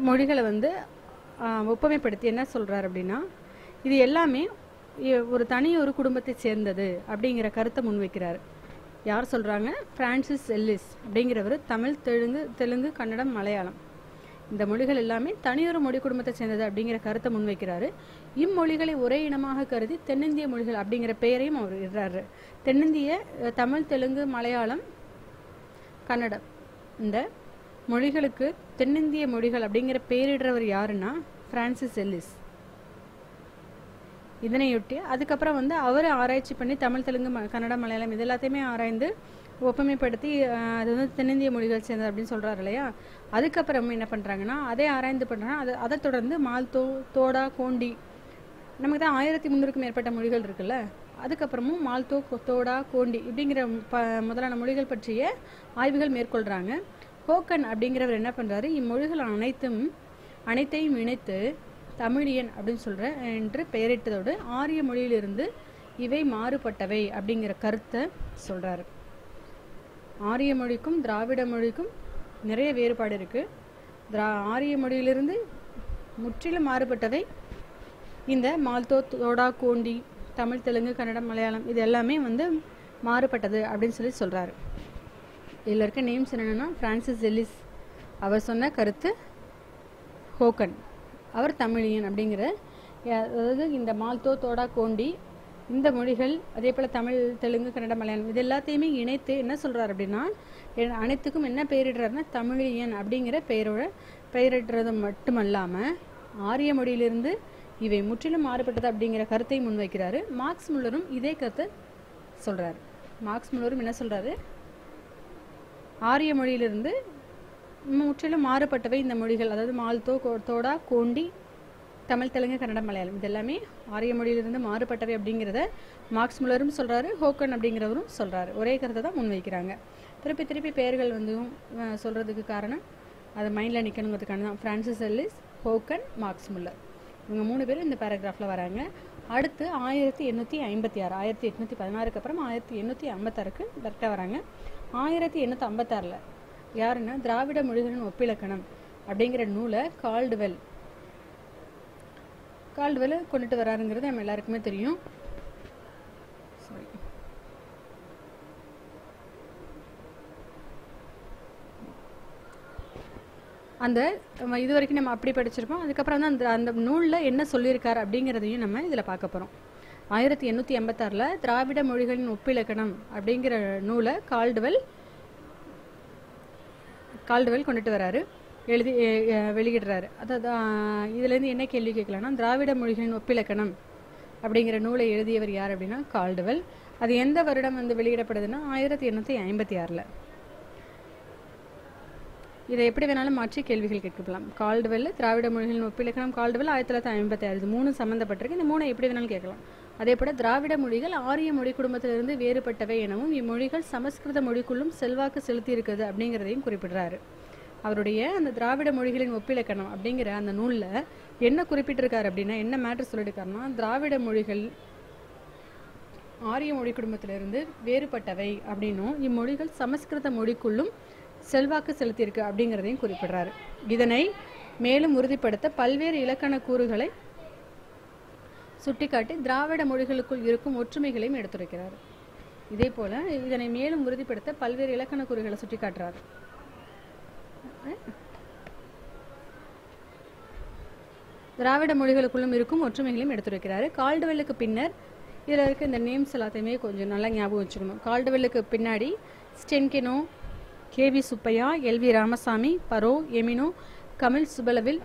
மொழிகளை வந்து ஒப்புமைப்படுத்தி என்ன சொல்கிறார் அப்படின்னா இது எல்லாமே ஒரு தனி ஒரு குடும்பத்தை சேர்ந்தது அப்படிங்கிற கருத்தை முன்வைக்கிறார். யார் சொல்கிறாங்க ஃப்ரான்சிஸ் எல்லிஸ் அப்படிங்கிறவர் தமிழ் தெலுங்கு தெலுங்கு கன்னடம் மலையாளம். இந்த மொழிகள் எல்லாமே தனியொரு மொழி குடும்பத்தை சேர்ந்தது அப்படிங்கிற கருத்தை முன்வைக்கிறாரு. இம்மொழிகளை ஒரே இனமாக கருதி தென்னிந்திய மொழிகள் அப்படிங்கிற பெயரையும் அவர் இடுறாரு. தென்னிந்திய தமிழ் தெலுங்கு மலையாளம் கன்னடம். இந்த மொழிகளுக்கு தென்னிந்திய மொழிகள் அப்படிங்கிற பெயரிடுறவர் யாருன்னா ஃப்ரான்சிஸ் எல்லிஸ் இதனையொட்டி அதுக்கப்புறம் வந்து அவர் ஆராய்ச்சி பண்ணி தமிழ் தெலுங்கு ம- கன்னடம் மலையாளம் இது எல்லாத்தையுமே ஆராய்ந்து ஒப்புமைப்படுத்தி அது வந்து தென்னிந்திய மொழிகள் சேர்ந்தது அப்படின்னு சொல்கிறார் இல்லையா? அதுக்கப்புறம் என்ன பண்ணுறாங்கன்னா அதே ஆராய்ந்து பண்ணுறாங்க அதை அதை தொடர்ந்து மால்தோ தோடா கோண்டி நமக்கு தான் ஆயிரத்தி முந்நூறுக்கும் மேற்பட்ட மொழிகள் இருக்குல்ல? அதுக்கப்புறமும் மால்தோ தோடா கோண்டி இப்படிங்கிற ப முதலான மொழிகள் பற்றிய ஆய்வுகள் மேற்கொள்கிறாங்க ஹோக்கன் அப்படிங்கிறவர் என்ன பண்ணுறாரு இம்மொழிகள் அனைத்தும் அனைத்தையும் இணைத்து தமிழியன் அப்படின்னு சொல்கிற என்று பெயரிட்டதோடு ஆரிய மொழியிலிருந்து இவை மாறுபட்டவை அப்படிங்கிற கருத்தை சொல்கிறார் ஆரிய மொழிக்கும் திராவிட மொழிக்கும் நிறைய வேறுபாடு இருக்குது திரா ஆரிய மொழியிலிருந்து முற்றிலும் மாறுபட்டவை இந்த மால்தோ தோடா கோண்டி தமிழ் தெலுங்கு கன்னடம் மலையாளம் இது எல்லாமே வந்து மாறுபட்டது அப்படின்னு சொல்லி சொல்கிறாரு இதில் இருக்க நேம்ஸ் என்னென்னா பிரான்சிஸ் எல்லிஸ் அவர் சொன்ன கருத்து ஹோக்கன் அவர் தமிழியன் அப்படிங்கிற அதாவது இந்த மால்தோ தோடா கோண்டி இந்த மொழிகள் அதே போல் தமிழ் தெலுங்கு கன்னட மலையாளம் இது எல்லாத்தையுமே இணைத்து என்ன சொல்கிறார் அப்படின்னா அனைத்துக்கும் என்ன பெயரிடுறாருன்னா தமிழியன் அப்படிங்கிற பெயரோட பெயரிடுறது மட்டுமல்லாமல் ஆரிய மொழியிலிருந்து இவை முற்றிலும் மாறுபட்டது அப்படிங்கிற கருத்தை முன்வைக்கிறாரு. மார்க்ஸ் முல்லரும் இதே கருத்தை சொல்கிறார் மார்க்ஸ் முல்லரும் என்ன சொல்கிறாரு ஆரிய மொழியிலிருந்து முற்றிலும் மாறுபட்டவை இந்த மொழிகள். அதாவது மால்தோ கோ- தோடா கோண்டி தமிழ் தெலுங்கு கன்னடம் மலையாளம். இது எல்லாமே ஆரிய மொழியிலிருந்து மாறுபட்டவை அப்படிங்கிறத மார்க்ஸ் முலரும் சொல்கிறாரு ஹோக்கன் அப்படிங்கிறவரும் சொல்கிறாரு ஒரே கருத்தை தான் முன்வைக்கிறாங்க. திருப்பி திருப்பி பெயர்கள் வந்து சொல்கிறதுக்கு காரணம் அது மைண்டில் நிற்கணுங்கிறதுக்கான தான். ஃப்ரான்சிஸ் எல்லிஸ் ஹோக்கன் மார்க்ஸ் முல்லர் இவங்க மூணு பேரும் இந்த பேராகிராஃபில் வராங்க. அடுத்து ஆயிரத்தி எண்ணூற்றி ஐம்பத்தி ஆறு ஆயிரத்தி எட்நூற்றி பதினாறுக்கு அப்புறம் ஆயிரத்தி எண்ணூற்றி ஐம்பத்தாறுக்கு கரெக்டாக வராங்க. ஆயிரத்தி எண்ணூற்றி ஐம்பத்தாறில் யாருன்னா திராவிட மொழிகளின் ஒப்பிலக்கணம் அப்படிங்கிற நூலை கால்டுவெல். கால்டுவெல் கொண்டுட்டு வராருங்கிறது நம்ம எல்லாருக்குமே தெரியும். சாரி அந்த நம்ம இது வரைக்கும் நம்ம அப்படி படிச்சிருப்போம். அதுக்கப்புறம் வந்து அந்த அந்த நூலில் என்ன சொல்லியிருக்காரு அப்படிங்கிறதையும் நம்ம இதில் பார்க்க போகிறோம் ஆயிரத்தி எண்ணூற்றி எண்பத்தாறில் திராவிட மொழிகளின் ஒப்பிலக்கணம் அப்படிங்கிற நூலை கால்டுவெல் கால்டுவெல் கொண்டுட்டு வராரு. எழுதி வெளியிடுறாரு. அதாவது இதுலேருந்து என்ன கேள்வி கேட்கலாம்னா திராவிட மொழிகளின் ஒப்பிலக்கணம் அப்படிங்கிற நூலை எழுதியவர் யார் அப்படின்னா கால்டுவெல். அது எந்த வருடம் வந்து வெளியிடப்படுதுன்னா ஆயிரத்தி எண்ணூற்றி ஐம்பத்தி ஆறில். இதை எப்படி வேணாலும் மாற்றி கேள்விகள் கேட்கலாம். கால்டுவெல் திராவிட மொழிகளின் ஒப்பிலக்கணம் கால்டுவெல் ஆயிரத்தி தொள்ளாயிரத்தி ஐம்பத்தி ஆறு. இது மூணு சம்மந்தப்பட்டிருக்கு இந்த மூணை எப்படி வேணாலும் கேட்கலாம். அதேபோல திராவிட மொழிகள் ஆரிய மொழி குடும்பத்திலிருந்து வேறுபட்டவை எனவும் இம்மொழிகள் சமஸ்கிருத மொழிக்குள்ளும் செல்வாக்கு செலுத்தியிருக்கிறது அப்படிங்கிறதையும் குறிப்பிடுறாரு. அவருடைய அந்த திராவிட மொழிகளின் ஒப்பிலக்கணம் அப்படிங்கிற அந்த நூலில் என்ன குறிப்பிட்டிருக்காரு அப்படின்னா என்ன மேட்ரு சொல்லியிருக்காருன்னா திராவிட மொழிகள் ஆரிய மொழி குடும்பத்திலிருந்து வேறுபட்டவை அப்படின்னும் இம்மொழிகள் சமஸ்கிருத மொழிக்குள்ளும் செல்வாக்கு செலுத்தியிருக்கு அப்படிங்கிறதையும் குறிப்பிடுறாரு. இதனை மேலும் உறுதிப்படுத்த பல்வேறு இலக்கண கூறுகளை சுட்டிக்காட்டி திராவிட மொழிகளுக்குள் இருக்கும் ஒற்றுமைகளையும் எடுத்துரைக்கிறார். இதே போல இதனை மேலும் உறுதிப்படுத்த பல்வேறு இலக்கண குறிகளை சுட்டிக்காட்டுறார். திராவிட மொழிகளுக்குள்ளும் இருக்கும் ஒற்றுமைகளையும் எடுத்துரைக்கிறாரு. கால்டுவெல்லுக்கு பின்னர் இதில் இருக்க இந்த நேம்ஸ் எல்லாத்தையுமே கொஞ்சம் நல்லா ஞாபகம் வச்சுக்கணும். கால்டுவெல்லுக்கு பின்னாடி Sten Konow K V Subbaiah L V Ramaswamy Burrow Emeneau Kamil Zvelebil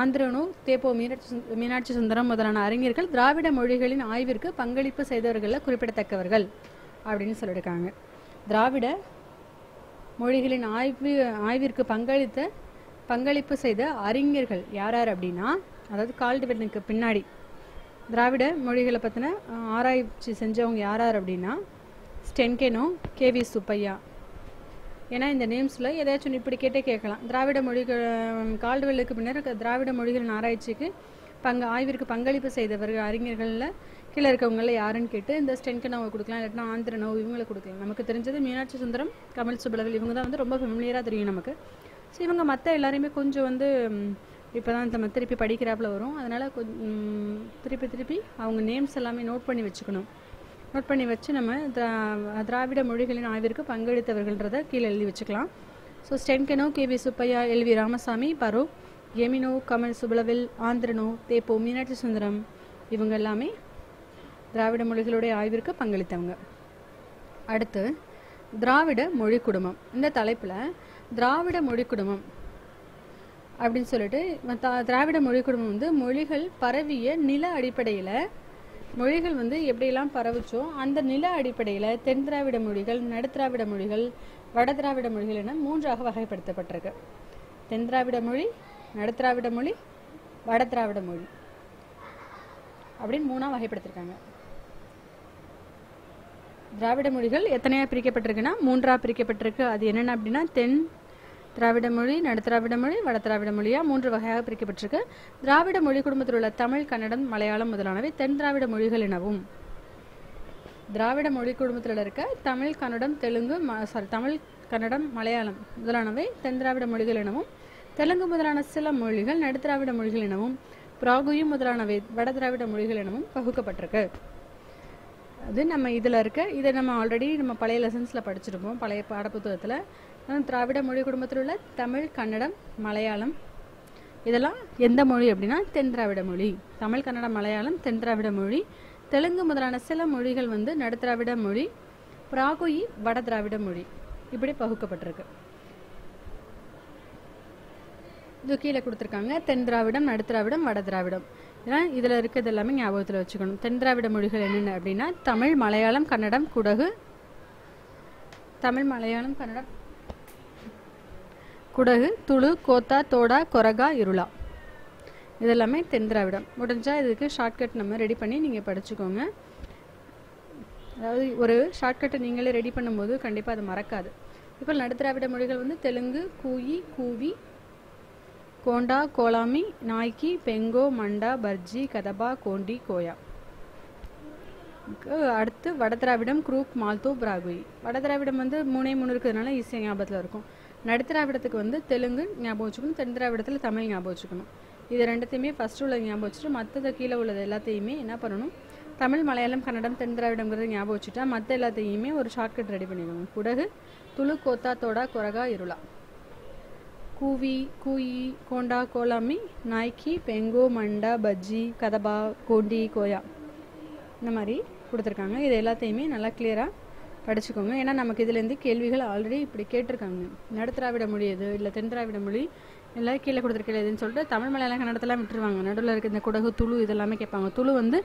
ஆந்திரனு தேப்போ மீனாட்சி மீனாட்சி சுந்தரம் முதலான அறிஞர்கள் திராவிட மொழிகளின் ஆய்விற்கு பங்களிப்பு செய்தவர்களில் குறிப்பிடத்தக்கவர்கள் அப்படின்னு சொல்லியிருக்காங்க. திராவிட மொழிகளின் ஆய்வு ஆய்விற்கு பங்களித்த பங்களிப்பு செய்த அறிஞர்கள் யார் யார் அப்படின்னா அதாவது கால்டுவெட்டனுக்கு பின்னாடி திராவிட மொழிகளை பற்றின ஆராய்ச்சி செஞ்சவங்க யார் யார் அப்படின்னா ஸ்டென்கெனோ கேவி சுப்பையா. ஏன்னா இந்த நேம்ஸில் ஏதாச்சும் இப்படி கேட்டே கேட்கலாம். திராவிட மொழிகள் கால்டுவெல்லுக்கு பின்னர் திராவிட மொழிகளின் ஆராய்ச்சிக்கு பங்கு ஆய்விற்கு பங்களிப்பு செய்தவர்கள் அறிஞர்களில் கீழே இருக்கவங்கள யாருன்னு கேட்டு இந்த ஸ்டென்கனோவை கொடுக்கலாம். இல்லாட்டினா ஆந்திரனோ இவங்களை கொடுக்கலாம். நமக்கு தெரிஞ்சது மீனாட்சி சுந்தரம் கமல் சுப்பலவில் இவங்க தான் வந்து ரொம்ப ஃபெமிலியராக தெரியும் நமக்கு. ஸோ இவங்க மற்ற எல்லாரையுமே கொஞ்சம் வந்து இப்போ தான் நம்ம திருப்பி படிக்கிறாப்புல வரும். அதனால் கொஞ்சம் திருப்பி திருப்பி அவங்க நேம்ஸ் எல்லாமே நோட் பண்ணி வச்சுக்கணும். நோட் பண்ணி வச்சு நம்ம திரா- திராவிட மொழிகளின் ஆய்விற்கு பங்கெடுத்தவர்கள்ன்றதை கீழே எழுதி வச்சுக்கலாம். So Sten Konow K V Subbaiah L V Ramaswamy Burrow Emeneau Kamil Zvelebil ஆந்திரனோ தேப்போ மீனாட்சி சுந்தரம் இவங்க எல்லாமே திராவிட மொழிகளுடைய ஆய்விற்கு பங்களித்தவங்க. அடுத்து திராவிட மொழி குடும்பம். இந்த தலைப்பில் திராவிட மொழி குடும்பம் அப்படின்னு சொல்லிட்டு திராவிட மொழி குடும்பம் வந்து மொழிகள் பரவிய நில அடிப்படையில் மொழிகள் வந்து எப்படியெல்லாம் பரவுச்சோ அந்த நில அடிப்படையில் தென் திராவிட மொழிகள் நடுத்திராவிட மொழிகள் வட திராவிட மொழிகள் என மூன்றாக வகைப்படுத்தப்பட்டிருக்கு. தென் திராவிட மொழி நடுத்திராவிட மொழி வட திராவிட மொழி அப்படின்னு மூணாக வகைப்படுத்திருக்காங்க. திராவிட மொழிகள் எத்தனையாக பிரிக்கப்பட்டிருக்குன்னா மூன்றாக பிரிக்கப்பட்டிருக்கு. அது என்னென்ன அப்படின்னா தென் திராவிட மொழி நடுத்திராவிட மொழி வட திராவிட மொழியா மூன்று வகையாக பிரிக்கப்பட்டிருக்கு. திராவிட மொழி குடும்பத்தில் உள்ள தமிழ் கன்னடம் மலையாளம் முதலானவை தென் திராவிட மொழிகள் எனவும். திராவிட மொழி குடும்பத்தில் இருக்க தமிழ் கன்னடம் தெலுங்கு சாரி தமிழ் கன்னடம் மலையாளம் முதலானவை தென் திராவிட மொழிகள் எனவும். தெலுங்கு முதலான சில மொழிகள் நடுத்திராவிட மொழிகள் எனவும். பிராகுயும் முதலானவை வட திராவிட மொழிகள் எனவும் பகுக்கப்பட்டிருக்கு அது நம்ம இதில் இருக்க இதை நம்ம ஆல்ரெடி நம்ம பழைய லெசன்ஸில் படிச்சிருப்போம். பழைய பாடப்புத்தகத்தில் திராவிட மொழி குடும்பத்தில் உள்ள தமிழ் கன்னடம் மலையாளம். இதெல்லாம் எந்த மொழி அப்படின்னா தென் திராவிட மொழி. தமிழ் கன்னடம் மலையாளம் தென் திராவிட மொழி. தெலுங்கு முதலான சில மொழிகள் வந்து நடுத்திராவிட மொழி. பிராகுயி வட திராவிட மொழி. இப்படி பகுக்கப்பட்டிருக்கு. இது கீழே கொடுத்துருக்காங்க. தென் திராவிடம் நடுத்திராவிடம் வட திராவிடம். ஏன்னா இதில் இருக்கிறது எல்லாமே ஞாபகத்தில் வச்சுக்கணும். தென் திராவிட மொழிகள் என்னென்ன அப்படின்னா தமிழ் மலையாளம் கன்னடம் குடகு. தமிழ் மலையாளம் கன்னடம் குடகு துளு கோத்தா தோடா கொரகா இருளா. இதெல்லாமே தென் திராவிடம். முடிஞ்சால் இதுக்கு ஷார்ட்கட் நம்ம ரெடி பண்ணி நீங்கள் படிச்சுக்கோங்க. அதாவது ஒரு ஷார்ட்கட்டை நீங்களே ரெடி பண்ணும்போது கண்டிப்பாக அது மறக்காது. இப்போ நடுத்திராவிட மொழிகள் வந்து தெலுங்கு கூயி கூவி கோண்டா கோலாமி நாய்க்கி பெங்கோ மண்டா பர்ஜி கதபா கோண்டி கோயா. அடுத்து வட திராவிடம் குரூப் மால்தோ பிராகுயி. வட திராவிடம் வந்து மூணே மூணு இருக்கிறதுனால ஈஸியாக ஞாபகத்தில் இருக்கும். நடுத்திராவிடத்துக்கு வந்து தெலுங்கு ஞாபகம் வச்சுக்கணும் தென்திராவிடத்தில் தமிழ் ஞாபகம் வச்சுக்கணும். இது ரெண்டுத்தையுமே ஃபஸ்ட்டு உள்ளது ஞாபகம் வச்சுட்டு மற்றது கீழே உள்ளது எல்லாத்தையுமே என்ன பண்ணணும் தமிழ் மலையாளம் கன்னடம் தென்திராவிடங்கிறது ஞாபகம் வச்சுட்டா மற்ற எல்லாத்தையுமே ஒரு ஷார்ட்கட் ரெடி பண்ணிடுவோம் குடகு துளு கோத்தா தோடா குரகா இருளா. கூவி கூயி கோண்டா கோலாமி நாய்க்கி பெங்கோ மண்டா பஜ்ஜி கதபா கோண்டி கோயா. இந்த மாதிரி கொடுத்துருக்காங்க. இது எல்லாத்தையுமே நல்லா கிளியராக படிச்சுக்கோங்க. ஏன்னா நமக்கு இதுலேருந்து கேள்விகள் ஆல்ரெடி இப்படி கேட்டிருக்காங்க. நடுத்திராவிட மொழி எது இல்லை தென் திராவிட மொழி எல்லாம் கீழே கொடுத்துருக்கல எதுன்னு சொல்லிட்டு தமிழ் மலையாளம் கன்னடத்தெல்லாம் விட்டுருவாங்க. நடுவில் இருக்க இந்த குடகு துளு இதெல்லாமே கேட்பாங்க. துளு வந்து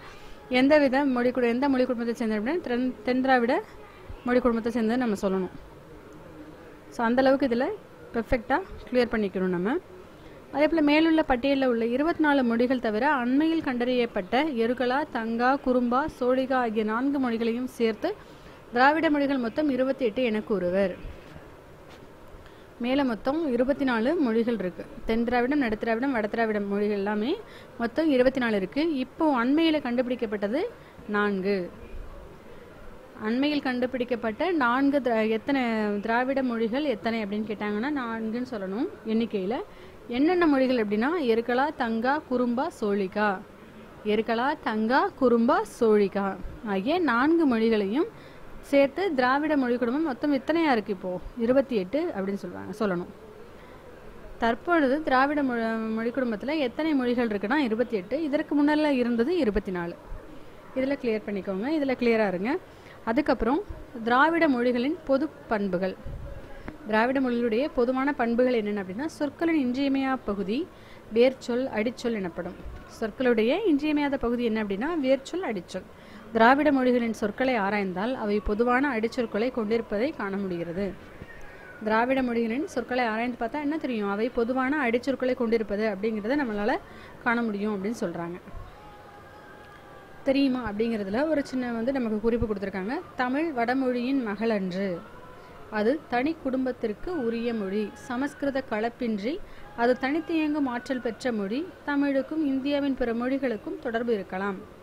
எந்த வித மொழி குடு எந்த மொழி குடும்பத்தை சேர்ந்தது அப்படின்னா தென் தென் திராவிட மொழி குடும்பத்தை சேர்ந்தது நம்ம சொல்லணும். ஸோ அந்தளவுக்கு இதில் பெர்ஃபெக்டாக கிளியர் பண்ணிக்கணும் நம்ம. அதே போல் மேலுள்ள பட்டியலில் உள்ள இருபத்தி நாலு மொழிகள் தவிர அண்மையில் கண்டறியப்பட்ட எருகலா தங்கா குறும்பா சோழிகா ஆகிய நான்கு மொழிகளையும் சேர்த்து திராவிட மொழிகள் மொத்தம் இருபத்தி எட்டு என கூறுவர். மேலே மொத்தம் இருபத்தி நாலு மொழிகள் இருக்குது தென் திராவிடம் நடுத்திராவிடம் வடத்திராவிடம் மொழிகள் எல்லாமே மொத்தம் இருபத்தி நாலு இருக்கு. இப்போ அண்மையில் கண்டுபிடிக்கப்பட்டது நான்கு. அண்மையில் கண்டுபிடிக்கப்பட்ட நான்கு எத்தனை திராவிட மொழிகள் எத்தனை அப்படின்னு கேட்டாங்கன்னா நான்குன்னு சொல்லணும் எண்ணிக்கையில். என்னென்ன மொழிகள் அப்படின்னா எருக்கலா தங்கா குறும்பா சோழிகா. எருக்கலா தங்கா குறும்பா சோழிகா. ஆகிய நான்கு மொழிகளையும் சேர்த்து திராவிட மொழி குடும்பம் மொத்தம் எத்தனையா இருக்கு இப்போ? இருபத்தி எட்டு அப்படின்னு சொல்லுவாங்க சொல்லணும். தற்பொழுது திராவிட மொழி மொழி குடும்பத்தில் எத்தனை மொழிகள் இருக்குன்னா இருபத்தி எட்டு இதற்கு முன்னால இருந்தது இருபத்தி நாலு. இதில் கிளியர் பண்ணிக்கோங்க இதில் கிளியராக இருங்க. அதுக்கப்புறம் திராவிட மொழிகளின் பொது பண்புகள். திராவிட மொழிகளுடைய பொதுவான பண்புகள் என்னென்ன அப்படின்னா சொற்களின் இன்றியமையா பகுதி வேர்ச்சொல் அடிச்சொல் எனப்படும். சொற்களுடைய இன்றியமையாத பகுதி என்ன அப்படின்னா வேர்ச்சொல் அடிச்சொல். திராவிட மொழிகளின் சொற்களை ஆராய்ந்தால் அவை பொதுவான அடிச்சொற்களை கொண்டிருப்பதை காண முடிகிறது. திராவிட மொழிகளின் சொற்களை ஆராய்ந்து பார்த்தா என்ன தெரியும்? அவை பொதுவான அடிச்சொற்களை கொண்டிருப்பது அப்படிங்கிறத நம்மளால் காண முடியும் அப்படின்னு சொல்கிறாங்க தெரியுமா அப்படிங்கிறதுல ஒரு சின்ன வந்து நமக்கு குறிப்பு கொடுத்துருக்காங்க. தமிழ் வடமொழியின் மகளன்று. அது தனி குடும்பத்திற்கு உரிய மொழி. சமஸ்கிருத கலப்பின்றி. அது தனித்தியங்கும் ஆற்றல் பெற்ற மொழி. தமிழுக்கும் இந்தியாவின் பிற மொழிகளுக்கும் தொடர்பு இருக்கலாம்.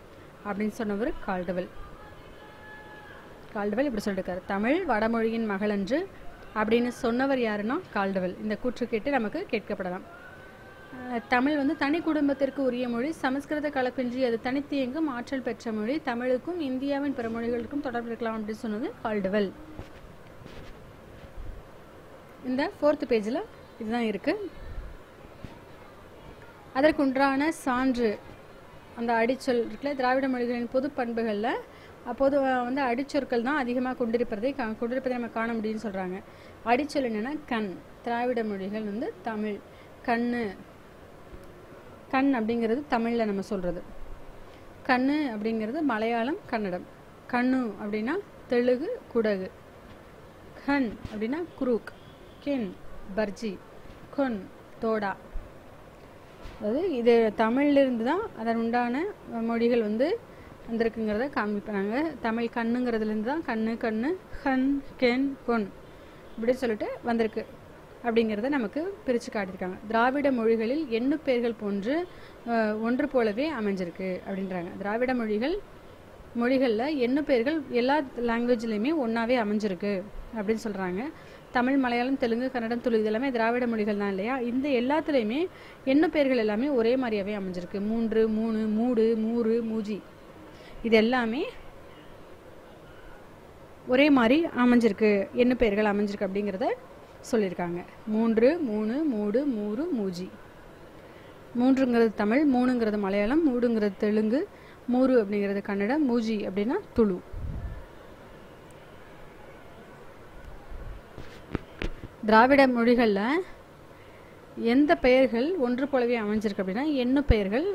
அப்படின்னு சொன்னவர் கால்டவல். கால்டவல் இப்படி சொல்லியிருக்காரு தமிழ் வடமொழியின் மகளன்று அப்படின்னு சொன்னவர் யாருன்னா கால்டவல். இந்த கூற்று கேட்டு நமக்கு கேட்கப்படலாம். தமிழ் வந்து தனி குடும்பத்திற்கு உரிய மொழி சமஸ்கிருத கலப்பின்றி அது தனித்தியங்கும் ஆற்றல் பெற்ற மொழி தமிழுக்கும் இந்தியாவின் பிற மொழிகளுக்கும் தொடர்பு இருக்கலாம் அப்படின்னு சொன்னது கால்டுவெல். இந்த ஃபோர்த் பேஜில் இதுதான் இருக்குது அதற்குன்றான சான்று அந்த அடிச்சொல் இருக்குல்ல திராவிட மொழிகளின் பொது பண்புகளில் அப்போது வந்து அடிச்சொற்கள் தான் அதிகமாக கொண்டிருப்பதை கா கொண்டிருப்பதை நம்ம காண முடியும்னு சொல்கிறாங்க அடிச்சொல் என்னென்னா கண். திராவிட மொழிகள் வந்து தமிழ். கண் கண் அப்படிங்கிறது தமிழில் நம்ம சொல்கிறது கண் அப்படிங்கிறது மலையாளம் கன்னடம். கண்ணு அப்படின்னா தெலுங்கு குடகு. கண் அப்படின்னா குரூக். கின் பர்ஜி. கொன் தோடா. அதாவது இது தமிழ்லேருந்து தான் அதன் உண்டான மொழிகள் வந்து வந்திருக்குங்கிறத காமிப்பாங்க. தமிழ் கண்ணுங்கிறதுலேருந்து தான் கண்ணு கண்ணு ஹன் கென் பொன் இப்படி சொல்லிட்டு வந்திருக்கு அப்படிங்கிறத நமக்கு பிரித்து காட்டியிருக்காங்க. திராவிட மொழிகளில் எண்ணு பெயர்கள் போன்று ஒன்று போலவே அமைஞ்சிருக்கு அப்படின்றாங்க. திராவிட மொழிகள் மொழிகளில் எண்ணு பெயர்கள் எல்லா லாங்குவேஜ்லேயுமே ஒன்றாவே அமைஞ்சிருக்கு அப்படின்னு சொல்கிறாங்க தமிழ் மலையாளம் தெலுங்கு கன்னடம் துளு இது எல்லாமே திராவிட மொழிகள் தான் இல்லையா? இந்த எல்லாத்துலேயுமே எண்ணு பெயர்கள் எல்லாமே ஒரே மாதிரியாவே அமைஞ்சிருக்கு. மூன்று மூணு மூடு மூறு மூஜி. இது எல்லாமே ஒரே மாதிரி அமைஞ்சிருக்கு. என்ன பெயர்கள் அமைஞ்சிருக்கு அப்படிங்கிறத சொல்லியிருக்காங்க. மூன்று மூணு மூடு மூறு மூஜி. மூன்றுங்கிறது தமிழ் மூணுங்கிறது மலையாளம் மூடுங்கிறது தெலுங்கு மூறு அப்படிங்கிறது கன்னடம் மூஜி அப்படின்னா துளு. திராவிட மொழிகளில் எந்த பெயர்கள் ஒன்று போலவே அமைஞ்சிருக்கு அப்படின்னா எண்ணு பெயர்கள்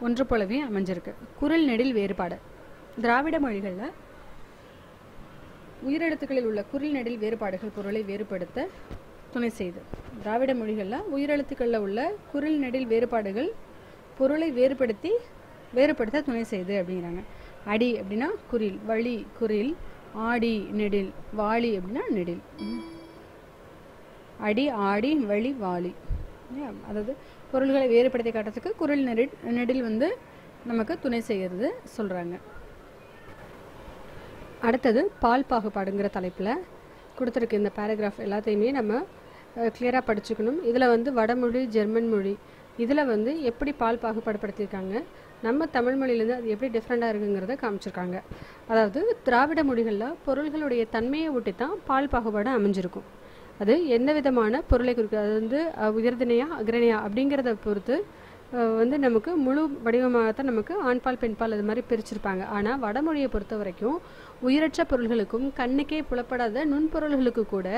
ஒன்று போலவே அமைஞ்சிருக்கு. குரல் நெடில் வேறுபாடு. திராவிட மொழிகளில் உயிரெழுத்துக்களில் உள்ள குறில் நெடில் வேறுபாடுகள் பொருளை வேறுபடுத்த துணை செய்து. திராவிட மொழிகளில் உயிரெழுத்துக்களில் உள்ள குறில் நெடில் வேறுபாடுகள் பொருளை வேறுபடுத்தி வேறுபடுத்த துணை செய்து அப்படிங்கிறாங்க. அடி அப்படின்னா குறில் வழி குறில் ஆடி நெடில் வாளி அப்படின்னா நெடில். அடி ஆடி வழி வாளி அதாவது பொருள்களை வேறுபடுத்தி காட்டுறதுக்கு குரல் நெடில் நெடில் வந்து நமக்கு துணை செய்கிறது சொல்கிறாங்க அடுத்தது பால் பாகுபாடுங்கிற தலைப்பில் கொடுத்துருக்கு இந்த பேராகிராஃப் எல்லாத்தையுமே நம்ம கிளியராக படிச்சுக்கணும். இதில் வந்து வடமொழி ஜெர்மன் மொழி இதில் வந்து எப்படி பால் பாகுபாடுபடுத்தியிருக்காங்க நம்ம தமிழ் மொழியிலேருந்து அது எப்படி டிஃப்ரெண்ட்டாக இருக்குங்கிறத காமிச்சிருக்காங்க. அதாவது திராவிட மொழிகளில் பொருள்களுடைய தன்மையை ஒட்டி தான் பால் பாகுபாடு அமைஞ்சிருக்கும். அது எந்த விதமான பொருளை குறிக்கும்? அது வந்து உயர்தினையா அக்ரணையா அப்படிங்கிறத பொறுத்து வந்து நமக்கு முழு வடிவமாக தான் நமக்கு ஆண்பால் பெண்பால் அது மாதிரி பிரிச்சிருப்பாங்க. ஆனால் வடமொழியை பொறுத்த வரைக்கும் உயிரற்ற பொருள்களுக்கும் கண்ணுக்கே புலப்படாத நுண்பொருள்களுக்கு கூட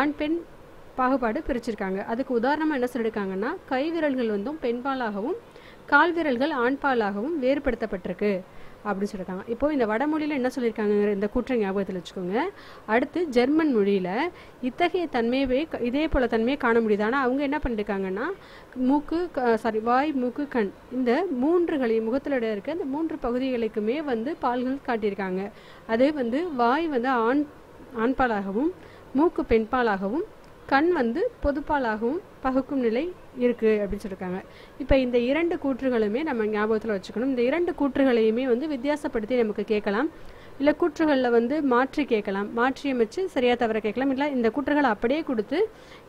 ஆண் பெண் பாகுபாடு பிரிச்சிருக்காங்க. அதுக்கு உதாரணமாக என்ன சொல்லியிருக்காங்கன்னா கை விரல்கள் வந்தும் பெண்பாலாகவும் கால் விரல்கள் ஆண்பாலாகவும் வேறுபடுத்தப்பட்டிருக்கு. அப்படின்னு சொல்லியிருக்காங்க. இப்போ இந்த வடமொழியில் என்ன சொல்லியிருக்காங்கிற இந்த கூற்றை ஞாபகத்தில் வச்சுக்கோங்க. அடுத்து ஜெர்மன் மொழியில் இத்தகைய தன்மையவே க- இதே போல் தன்மையை காண முடியுது. ஆனால் அவங்க என்ன பண்ணியிருக்காங்கன்னா மூக்கு சாரி வாய் மூக்கு கண் இந்த மூன்றுகளை முகத்தில் இருக்க இந்த மூன்று பகுதிகளுக்குமே வந்து பால்கள் காட்டியிருக்காங்க. அதே வந்து வாய் வந்து ஆண் ஆண்பாலாகவும் மூக்கு பெண்பாலாகவும் கண் வந்து பொதுப்பாலாகவும் பகுக்கும் நிலை இருக்குது அப்படின்னு சொல்லியிருக்காங்க இப்போ இந்த இரண்டு கூற்றுகளுமே நம்ம ஞாபகத்தில் வச்சுக்கணும். இந்த இரண்டு கூற்றுகளையுமே வந்து வித்தியாசப்படுத்தி நமக்கு கேட்கலாம். இல்லை கூற்றுகளில் வந்து மாற்றி கேட்கலாம். மாற்றி அமைச்சு சரியா தவற கேட்கலாம். இல்லை இந்த கூற்றுகளை அப்படியே கொடுத்து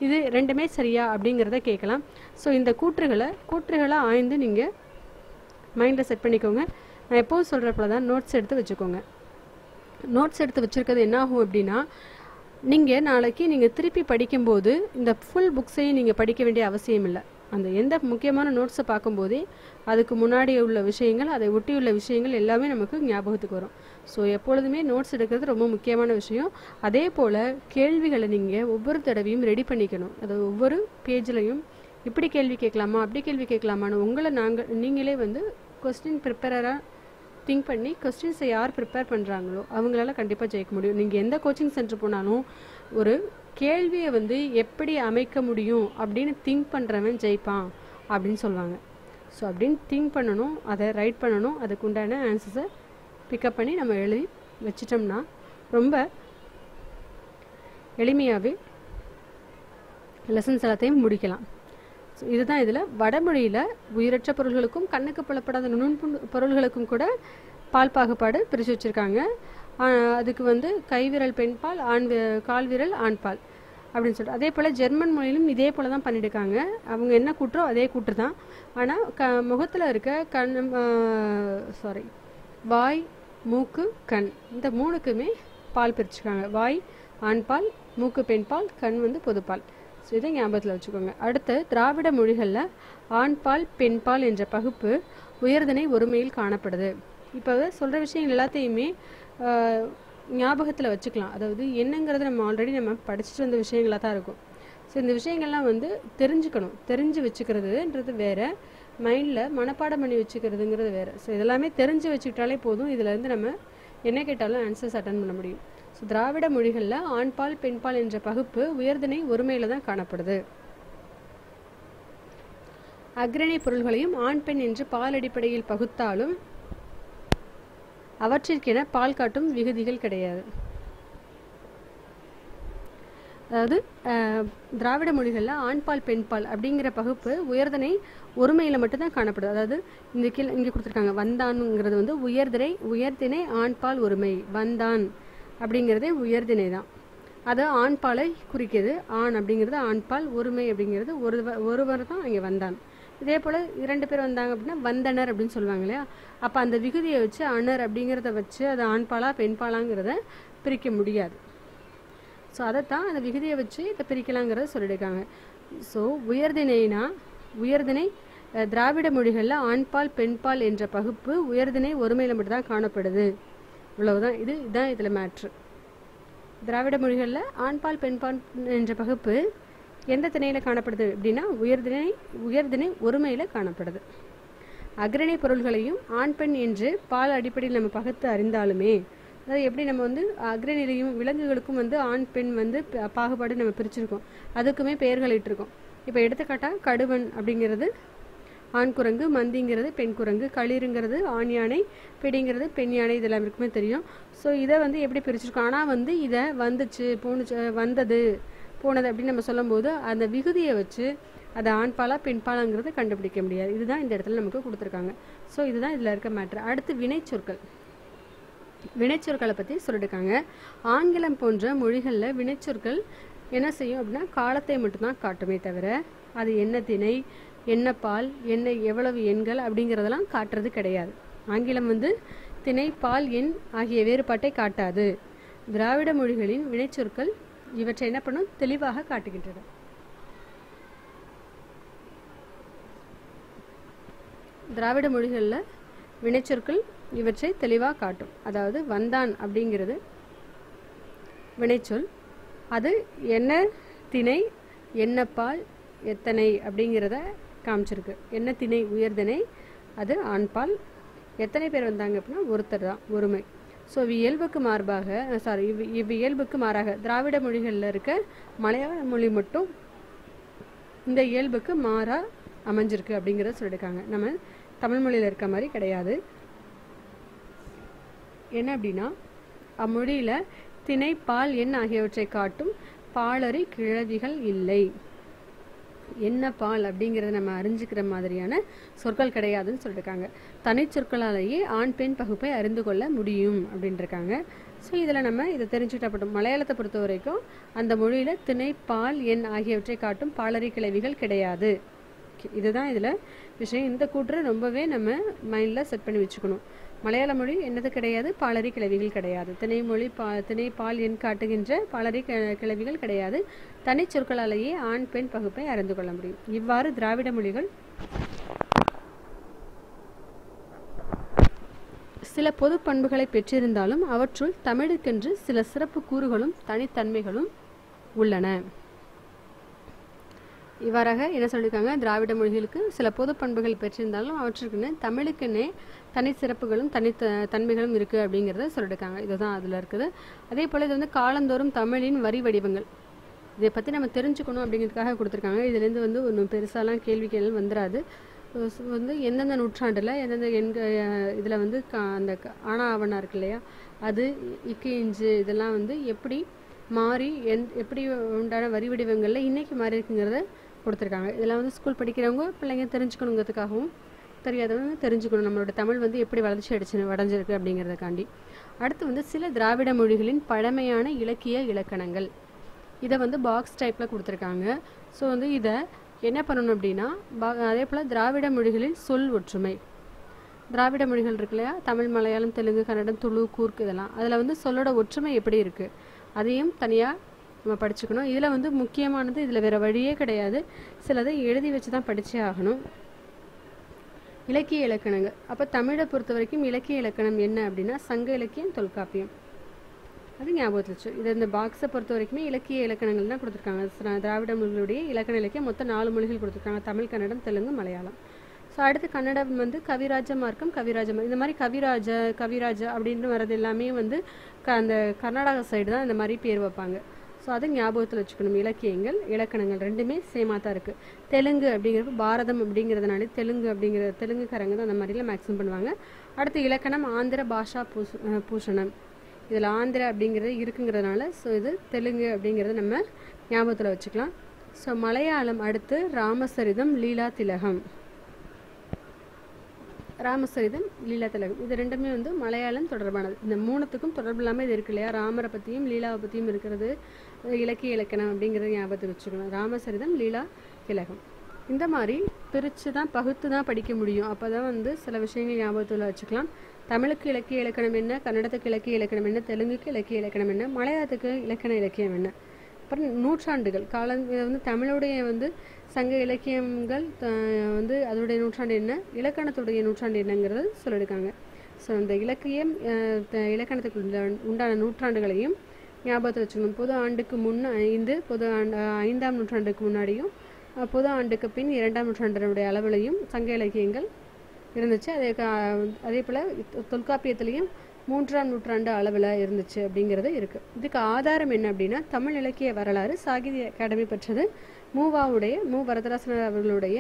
இது ரெண்டுமே சரியா அப்படிங்கிறத கேட்கலாம். ஸோ இந்த கூற்றுகளை கூற்றுகளை ஆய்ந்து நீங்கள் மைண்டில் செட் பண்ணிக்கோங்க. நான் எப்போவும் சொல்கிறப்பல தான் நோட்ஸ் எடுத்து வச்சுக்கோங்க. நோட்ஸ் எடுத்து வச்சுருக்கிறது என்ன ஆகும் அப்படின்னா நீங்கள் நாளைக்கு நீங்கள் திருப்பி படிக்கும்போது இந்த ஃபுல் புக்ஸையும் நீங்கள் படிக்க வேண்டிய அவசியம் இல்லை. அந்த எந்த முக்கியமான நோட்ஸை பார்க்கும்போதே அதுக்கு முன்னாடி உள்ள விஷயங்கள் அதை ஒட்டியுள்ள விஷயங்கள் எல்லாமே நமக்கு ஞாபகத்துக்கு வரும். ஸோ எப்பொழுதுமே நோட்ஸ் எடுக்கிறது ரொம்ப முக்கியமான விஷயம். அதே போல் கேள்விகளை நீங்கள் ஒவ்வொரு தடவையும் ரெடி பண்ணிக்கணும். அது ஒவ்வொரு பேஜ்லையும் இப்படி கேள்வி கேட்கலாமா அப்படி கேள்வி கேட்கலாமான்னு உங்களை நாங்கள் நீங்களே வந்து கொஸ்டின் ப்ரிப்பராக திங்க் பண்ணி கொஸ்டின்ஸை யார் ப்ரிப்பேர் பண்ணுறாங்களோ அவங்களால கண்டிப்பாக ஜெயிக்க முடியும். நீங்கள் எந்த கோச்சிங் சென்டர் போனாலும் ஒரு கேள்வியை வந்து எப்படி அமைக்க முடியும் அப்படின்னு திங்க் பண்ணுறவன் ஜெயிப்பான் அப்படின்னு சொல்லுவாங்க. ஸோ அப்படின்னு திங்க் பண்ணணும் அதை ரைட் பண்ணணும் அதுக்கு உண்டான ஆன்சர்ஸை பிக்கப் பண்ணி நம்ம எழுதி வச்சிட்டோம்னா ரொம்ப எளிமையாகவே லெசன்ஸ் எல்லாத்தையும் முடிக்கலாம். இதுதான் இதில் வடமொழியில் உயிரற்ற பொருள்களுக்கும் கண்ணுக்கு புலப்படாத நுண் பொருள்களுக்கும் கூட பால் பாகுபாடு பிரித்து வச்சுருக்காங்க. அதுக்கு வந்து கைவிரல் பெண்பால் ஆண் வி- ஆண்பால் அப்படின்னு சொல்லிட்டு. அதே போல் ஜெர்மன் மொழியிலும் இதே போல் தான் பண்ணியிருக்காங்க. அவங்க என்ன கூற்றோ அதே கூட்டு தான். ஆனால் க முகத்தில் இருக்க கண் சாரி வாய் மூக்கு கண் இந்த மூணுக்குமே பால் பிரிச்சுருக்காங்க. வாய் ஆண்பால் மூக்கு பெண்பால் கண் வந்து பொதுப்பால். ஸோ இதை ஞாபகத்தில் வச்சுக்கோங்க. அடுத்து திராவிட மொழிகளில் ஆண்பால் பெண்பால் என்ற பகுப்பு உயர்தனை ஒருமையில் காணப்படுது. இப்போ சொல்கிற விஷயங்கள் எல்லாத்தையுமே ஞாபகத்தில் வச்சுக்கலாம். அதாவது என்னங்கிறது நம்ம ஆல்ரெடி நம்ம படிச்சுட்டு வந்த விஷயங்களாக தான் இருக்கும். ஸோ இந்த விஷயங்கள்லாம் வந்து தெரிஞ்சுக்கணும். தெரிஞ்சு வச்சுக்கிறதுன்றது வேறு. மைண்டில் மனப்பாடம் பண்ணி வச்சுக்கிறதுங்கிறது வேறு. ஸோ இதெல்லாமே தெரிஞ்சு வச்சுக்கிட்டாலே போதும். இதுலேருந்து நம்ம என்ன கேட்டாலும் ஆன்சர்ஸ் அட்டன் பண்ண முடியும். ஸோ திராவிட மொழிகளில் ஆண்பால் பெண்பால் என்ற பகுப்பு உயர்திணை ஒருமையில் தான் காணப்படுது. அக்ரணி பொருள்களையும் ஆண் பெண் என்று பால் அடிப்படையில் பகுத்தாலும் அவற்றிற்கென பால் காட்டும் விகுதிகள் கிடையாது. அதாவது அஹ், திராவிட மொழிகளில் ஆண்பால் பெண்பால் அப்படிங்கிற பகுப்பு உயர்தனை ஒருமையில் மட்டும்தான் காணப்படுது. அதாவது இந்த கீழே இங்கே கொடுத்துருக்காங்க வந்தானுங்கிறது வந்து உயர்திணை உயர்திணை ஆண்பால் ஒருமை வந்தான். அப்படிங்கிறதே உயர்திணை தான். அது ஆண்பாலை குறிக்கிது. ஆண் அப்படிங்கிறது ஆண்பால் ஒருமை அப்படிங்கிறது ஒருவர் ஒருவர் தான் இங்கே வந்தான். இதே போல் இரண்டு பேர் வந்தாங்க அப்படின்னா வந்தனர் அப்படின்னு சொல்லுவாங்க இல்லையா? அப்போ அந்த விகுதியை வச்சு அணர் அப்படிங்கிறத வச்சு அது ஆண்பாலா பெண்பாலாங்கிறத பிரிக்க முடியாது. ஸோ அதைத்தான் அந்த விகுதியை வச்சு இதை பிரிக்கலாங்கிறத சொல்லியிருக்காங்க. ஸோ உயர்திணைனா உயர்திணை திராவிட மொழிகளில் ஆண்பால் பெண்பால் என்ற பகுப்பு உயர்திணை ஒருமையில் மட்டும்தான் காணப்படுது. இவ்வளவுதான். இது இதுதான் இதில் மேட்ரு திராவிட மொழிகளில் ஆண்பால் பெண்பால் என்ற பகுப்பு எந்த திணையில் காணப்படுது அப்படின்னா உயர்திணை உயர்திணை ஒருமையில் காணப்படுது. அக்ரணை பொருள்களையும் ஆண் பெண் என்று பால் அடிப்படையில் நம்ம பகுத்து அறிந்தாலுமே அதாவது எப்படி நம்ம வந்து அக்ரநிலையும் விலங்குகளுக்கும் வந்து ஆண் பெண் வந்து பாகுபாடு நம்ம பிரிச்சிருக்கோம். அதுக்குமே பெயர்கள் இட்டிருக்கோம். இப்போ எடுத்துக்காட்டா கடுவன் அப்படிங்கிறது ஆண் குரங்கு மந்திங்கிறது பெண் குரங்கு களிருங்கிறது ஆண் யானை பிடிங்கிறது பெண் யானை இது எல்லாருக்குமே தெரியும். ஸோ இதை வந்து எப்படி பிரிச்சிருக்கோம்? ஆனால் வந்து இதை வந்துச்சு போணுச்சு வந்தது போனது அப்படின்னு நம்ம சொல்லும்போது அந்த விகுதியை வச்சு அது ஆண்பாலா பெண்பாலாங்கிறத கண்டுபிடிக்க முடியாது. இதுதான் இந்த இடத்துல நமக்கு கொடுத்துருக்காங்க. ஸோ இதுதான் இதில் இருக்க மேட்ரு அடுத்து வினைச்சொற்கள் வினைச்சொற்களை பற்றி சொல்லியிருக்காங்க. ஆங்கிலம் போன்ற மொழிகளில் வினைச்சொற்கள் என்ன செய்யும் அப்படின்னா காலத்தை மட்டும்தான் காட்டுமே தவிர அது என்ன திணை என்ன பால் என்ன எவ்வளவு எண்கள் அப்படிங்கிறதெல்லாம் காட்டுறது கிடையாது. ஆங்கிலம் வந்து திணை பால் எண் ஆகிய வேறுபாட்டை காட்டாது. திராவிட மொழிகளின் வினைச்சொற்கள் இவற்றை என்ன பண்ணும்? தெளிவாக காட்டுகின்றன. திராவிட மொழிகளில் வினைச்சொற்கள் இவற்றை தெளிவாக காட்டும். அதாவது வந்தான் அப்படிங்கிறது வினைச்சொல். அது என்ன திணை என்ன பால் எத்தனை அப்படிங்கிறத காமிச்சிருக்கு. என்ன திணை உயர்திணை? அது ஆண்பால். எத்தனை பேர் வந்தாங்க அப்படின்னா ஒருத்தர் தான் ஒருமை. ஸோ இயல்புக்கு மார்பாக சாரி இவ் இவ் இயல்புக்கு மாறாக திராவிட மொழிகளில் இருக்க மலையாள மொழி மட்டும் இந்த இயல்புக்கு மாறாக அமைஞ்சிருக்கு அப்படிங்கிறத சொல்லியிருக்காங்க. நம்ம தமிழ் மொழியில் இருக்க மாதிரி கிடையாது. என்ன அப்படின்னா அம்மொழியில் திணை பால் எண் ஆகியவற்றை காட்டும் பாலறி கிழவிகள் இல்லை. என்ன பால் அப்படிங்கிறத நம்ம அறிஞ்சுக்கிற மாதிரியான சொற்கள் கிடையாதுன்னு சொல்லியிருக்காங்க தனிச்சொற்களாலேயே ஆண் பெண் பகுப்பை அறிந்து கொள்ள முடியும் அப்படின்ட்டுருக்காங்க ஸோ இதில் நம்ம இதை தெரிஞ்சுக்கிட்டப்பட்டோம் மலையாளத்தை பொறுத்த வரைக்கும் அந்த மொழியில் திணை பால் எண் ஆகியவற்றை காட்டும் பாலறி கிளவிகள் கிடையாது. இதுதான் இதில் விஷயம். இந்த கூற்று ரொம்பவே நம்ம மைண்டில் செட் பண்ணி வச்சுக்கணும். மலையாள மொழி என்னது கிடையாது பாலரி கிளவிகள் கிடையாது. திணை மொழி பா திணை பால் எண் காட்டுகின்ற பாலரி கிளவிகள் கிடையாது. தனிச்சொற்களாலேயே ஆண் பெண் பகுப்பை அறிந்து கொள்ள முடியும். இவ்வாறு திராவிட மொழிகள் சில பொது பண்புகளை பெற்றிருந்தாலும் அவற்றுள் தமிழுக்கென்று சில சிறப்பு கூறுகளும் தனித்தன்மைகளும் உள்ளன. இவ்வாறாக என்ன சொல்லியிருக்காங்க? திராவிட மொழிகளுக்கு சில பொது பண்புகள் பெற்றிருந்தாலும் அவற்றுக்குன்னு தமிழுக்குன்னே தனி சிறப்புகளும் தனி தன்மைகளும் இருக்குது அப்படிங்கிறத சொல்லியிருக்காங்க. இதுதான் அதில் இருக்குது. அதே போல் இது வந்து காலந்தோறும் தமிழின் வரி வடிவங்கள். இதை பற்றி நம்ம தெரிஞ்சுக்கணும் அப்படிங்கிறதுக்காக கொடுத்துருக்காங்க. இதுலேருந்து வந்து ஒன்றும் பெருசாலாம் கேள்வி கேள்வி வந்துடாது வந்து எந்தெந்த நூற்றாண்டில் எந்தெந்த எங்க இதில் வந்து கா அந்த ஆனா ஆவணா இருக்கு இல்லையா? அது இக்கு இஞ்சு இதெல்லாம் வந்து எப்படி மாறி எந் எப்படி உண்டான வரி வடிவங்களில் இன்றைக்கி மாறி இருக்குங்கிறத கொடுத்துருக்காங்க. இதெல்லாம் வந்து ஸ்கூல் படிக்கிறவங்க பிள்ளைங்க தெரிஞ்சுக்கணுங்கிறதுக்காகவும் தெரியாதவங்க தெரிஞ்சுக்கணும். நம்மளோட தமிழ் வந்து எப்படி வளர்ச்சி அடிச்சு வடைஞ்சிருக்கு அப்படிங்கிறதுக்காண்டி. அடுத்து வந்து சில திராவிட மொழிகளின் பழமையான இலக்கிய இலக்கணங்கள். இதை வந்து பாக்ஸ் டைப்பில் கொடுத்துருக்காங்க. ஸோ வந்து இதை என்ன பண்ணணும் அப்படின்னா பா அதே போல் திராவிட மொழிகளில் சொல் ஒற்றுமை. திராவிட மொழிகள் இருக்கு இல்லையா? தமிழ் மலையாளம் தெலுங்கு கன்னடம் துளு கூர்க்கு இதெல்லாம். அதில் வந்து சொல்லோட ஒற்றுமை எப்படி இருக்குது அதையும் தனியாக நம்ம படிச்சுக்கணும். இதில் வந்து முக்கியமானது இதில் வேறு வழியே கிடையாது. சிலதை எழுதி வச்சு தான் படித்தே ஆகணும். இலக்கிய இலக்கணங்கள் அப்போ தமிழை பொறுத்த வரைக்கும் இலக்கிய இலக்கணம் என்ன அப்படின்னா சங்க இலக்கியம் தொல்காப்பியம். அது ஞாபகத்தில் வச்சு. இது இந்த பாக்ஸை பொறுத்த வரைக்குமே இலக்கிய இலக்கணங்கள் தான் கொடுத்துருக்காங்க. திராவிட மொழிகளுடைய இலக்கண இலக்கியம். மொத்தம் நாலு மொழிகள் கொடுத்துருக்காங்க. தமிழ் கன்னடம் தெலுங்கு மலையாளம். ஸோ அடுத்து கன்னடம் வந்து கவிராஜ மார்க்கம் கவிராஜ இந்த மாதிரி கவிராஜ கவிராஜ அப்படின்னு வர்றது எல்லாமே வந்து க அந்த கர்நாடகா சைடு தான் இந்த மாதிரி பேர் வைப்பாங்க. ஸோ அதை ஞாபகத்தில் வச்சுக்கணும். இலக்கியங்கள் இலக்கணங்கள் ரெண்டுமே சேமாக தான் இருக்குது தெலுங்கு அப்படிங்கிறப்ப பாரதம் அப்படிங்கிறதுனால தெலுங்கு அப்படிங்கிற தெலுங்குக்காரங்க தான் அந்த மாதிரிலாம் மேக்ஸிமம் பண்ணுவாங்க. அடுத்து இலக்கணம் ஆந்திர பாஷா பூஷ பூஷணம் இதில் ஆந்திர அப்படிங்கிறது இருக்குங்கிறதுனால ஸோ இது தெலுங்கு அப்படிங்கிறத நம்ம ஞாபகத்தில் வச்சுக்கலாம். ஸோ மலையாளம் அடுத்து ராமசரிதம் லீலா திலகம். ராமசரிதம் லீலா திலகம். இது ரெண்டுமே வந்து மலையாளம் தொடர்பானது. இந்த மூணுத்துக்கும் தொடர்பு இல்லாமல் இது இருக்கு இல்லையா? ராமரை பற்றியும் லீலாவை பற்றியும் இருக்கிறது. இலக்கிய இலக்கணம் அப்படிங்கிறத ஞாபகத்தில் வச்சுக்கணும். ராமசரிதம் லீலா திலகம். இந்த மாதிரி பிரித்து தான் பகுத்து தான் படிக்க முடியும். அப்போ தான் வந்து சில விஷயங்கள் ஞாபகத்தில் வச்சுக்கலாம். தமிழுக்கு இலக்கிய இலக்கணம் என்ன? கன்னடத்துக்கு இலக்கிய இலக்கணம் என்ன? தெலுங்குக்கு இலக்கிய இலக்கணம் என்ன? மலையாளத்துக்கு இலக்கண இலக்கியம் என்ன? அப்புறம் நூற்றாண்டுகள். காலம் வந்து தமிழுடைய வந்து சங்க இலக்கியங்கள் வந்து அதோடைய நூற்றாண்டு என்ன? இலக்கணத்துடைய நூற்றாண்டு என்னங்கிறது சொல்லியிருக்காங்க. ஸோ அந்த இலக்கியம் இலக்கணத்துக்கு உண்டான நூற்றாண்டுகளையும் ஞாபகத்தில் வச்சுக்கணும். பொது ஆண்டுக்கு முன் ஐந்து பொது ஆண்டு ஐந்தாம் நூற்றாண்டுக்கு முன்னாடியும் பொது ஆண்டுக்கு பின் இரண்டாம் நூற்றாண்டினுடைய அளவிலையும் சங்க இலக்கியங்கள் இருந்துச்சு. அதே அதே போல் தொல்காப்பியத்துலேயும் மூன்றாம் நூற்றாண்டு அளவில் இருந்துச்சு அப்படிங்கிறது இருக்குது இதுக்கு ஆதாரம் என்ன அப்படின்னா தமிழ் இலக்கிய வரலாறு சாகித்ய அகாடமி பெற்றது மூவாவுடைய மு. வரதராசனர் அவர்களுடைய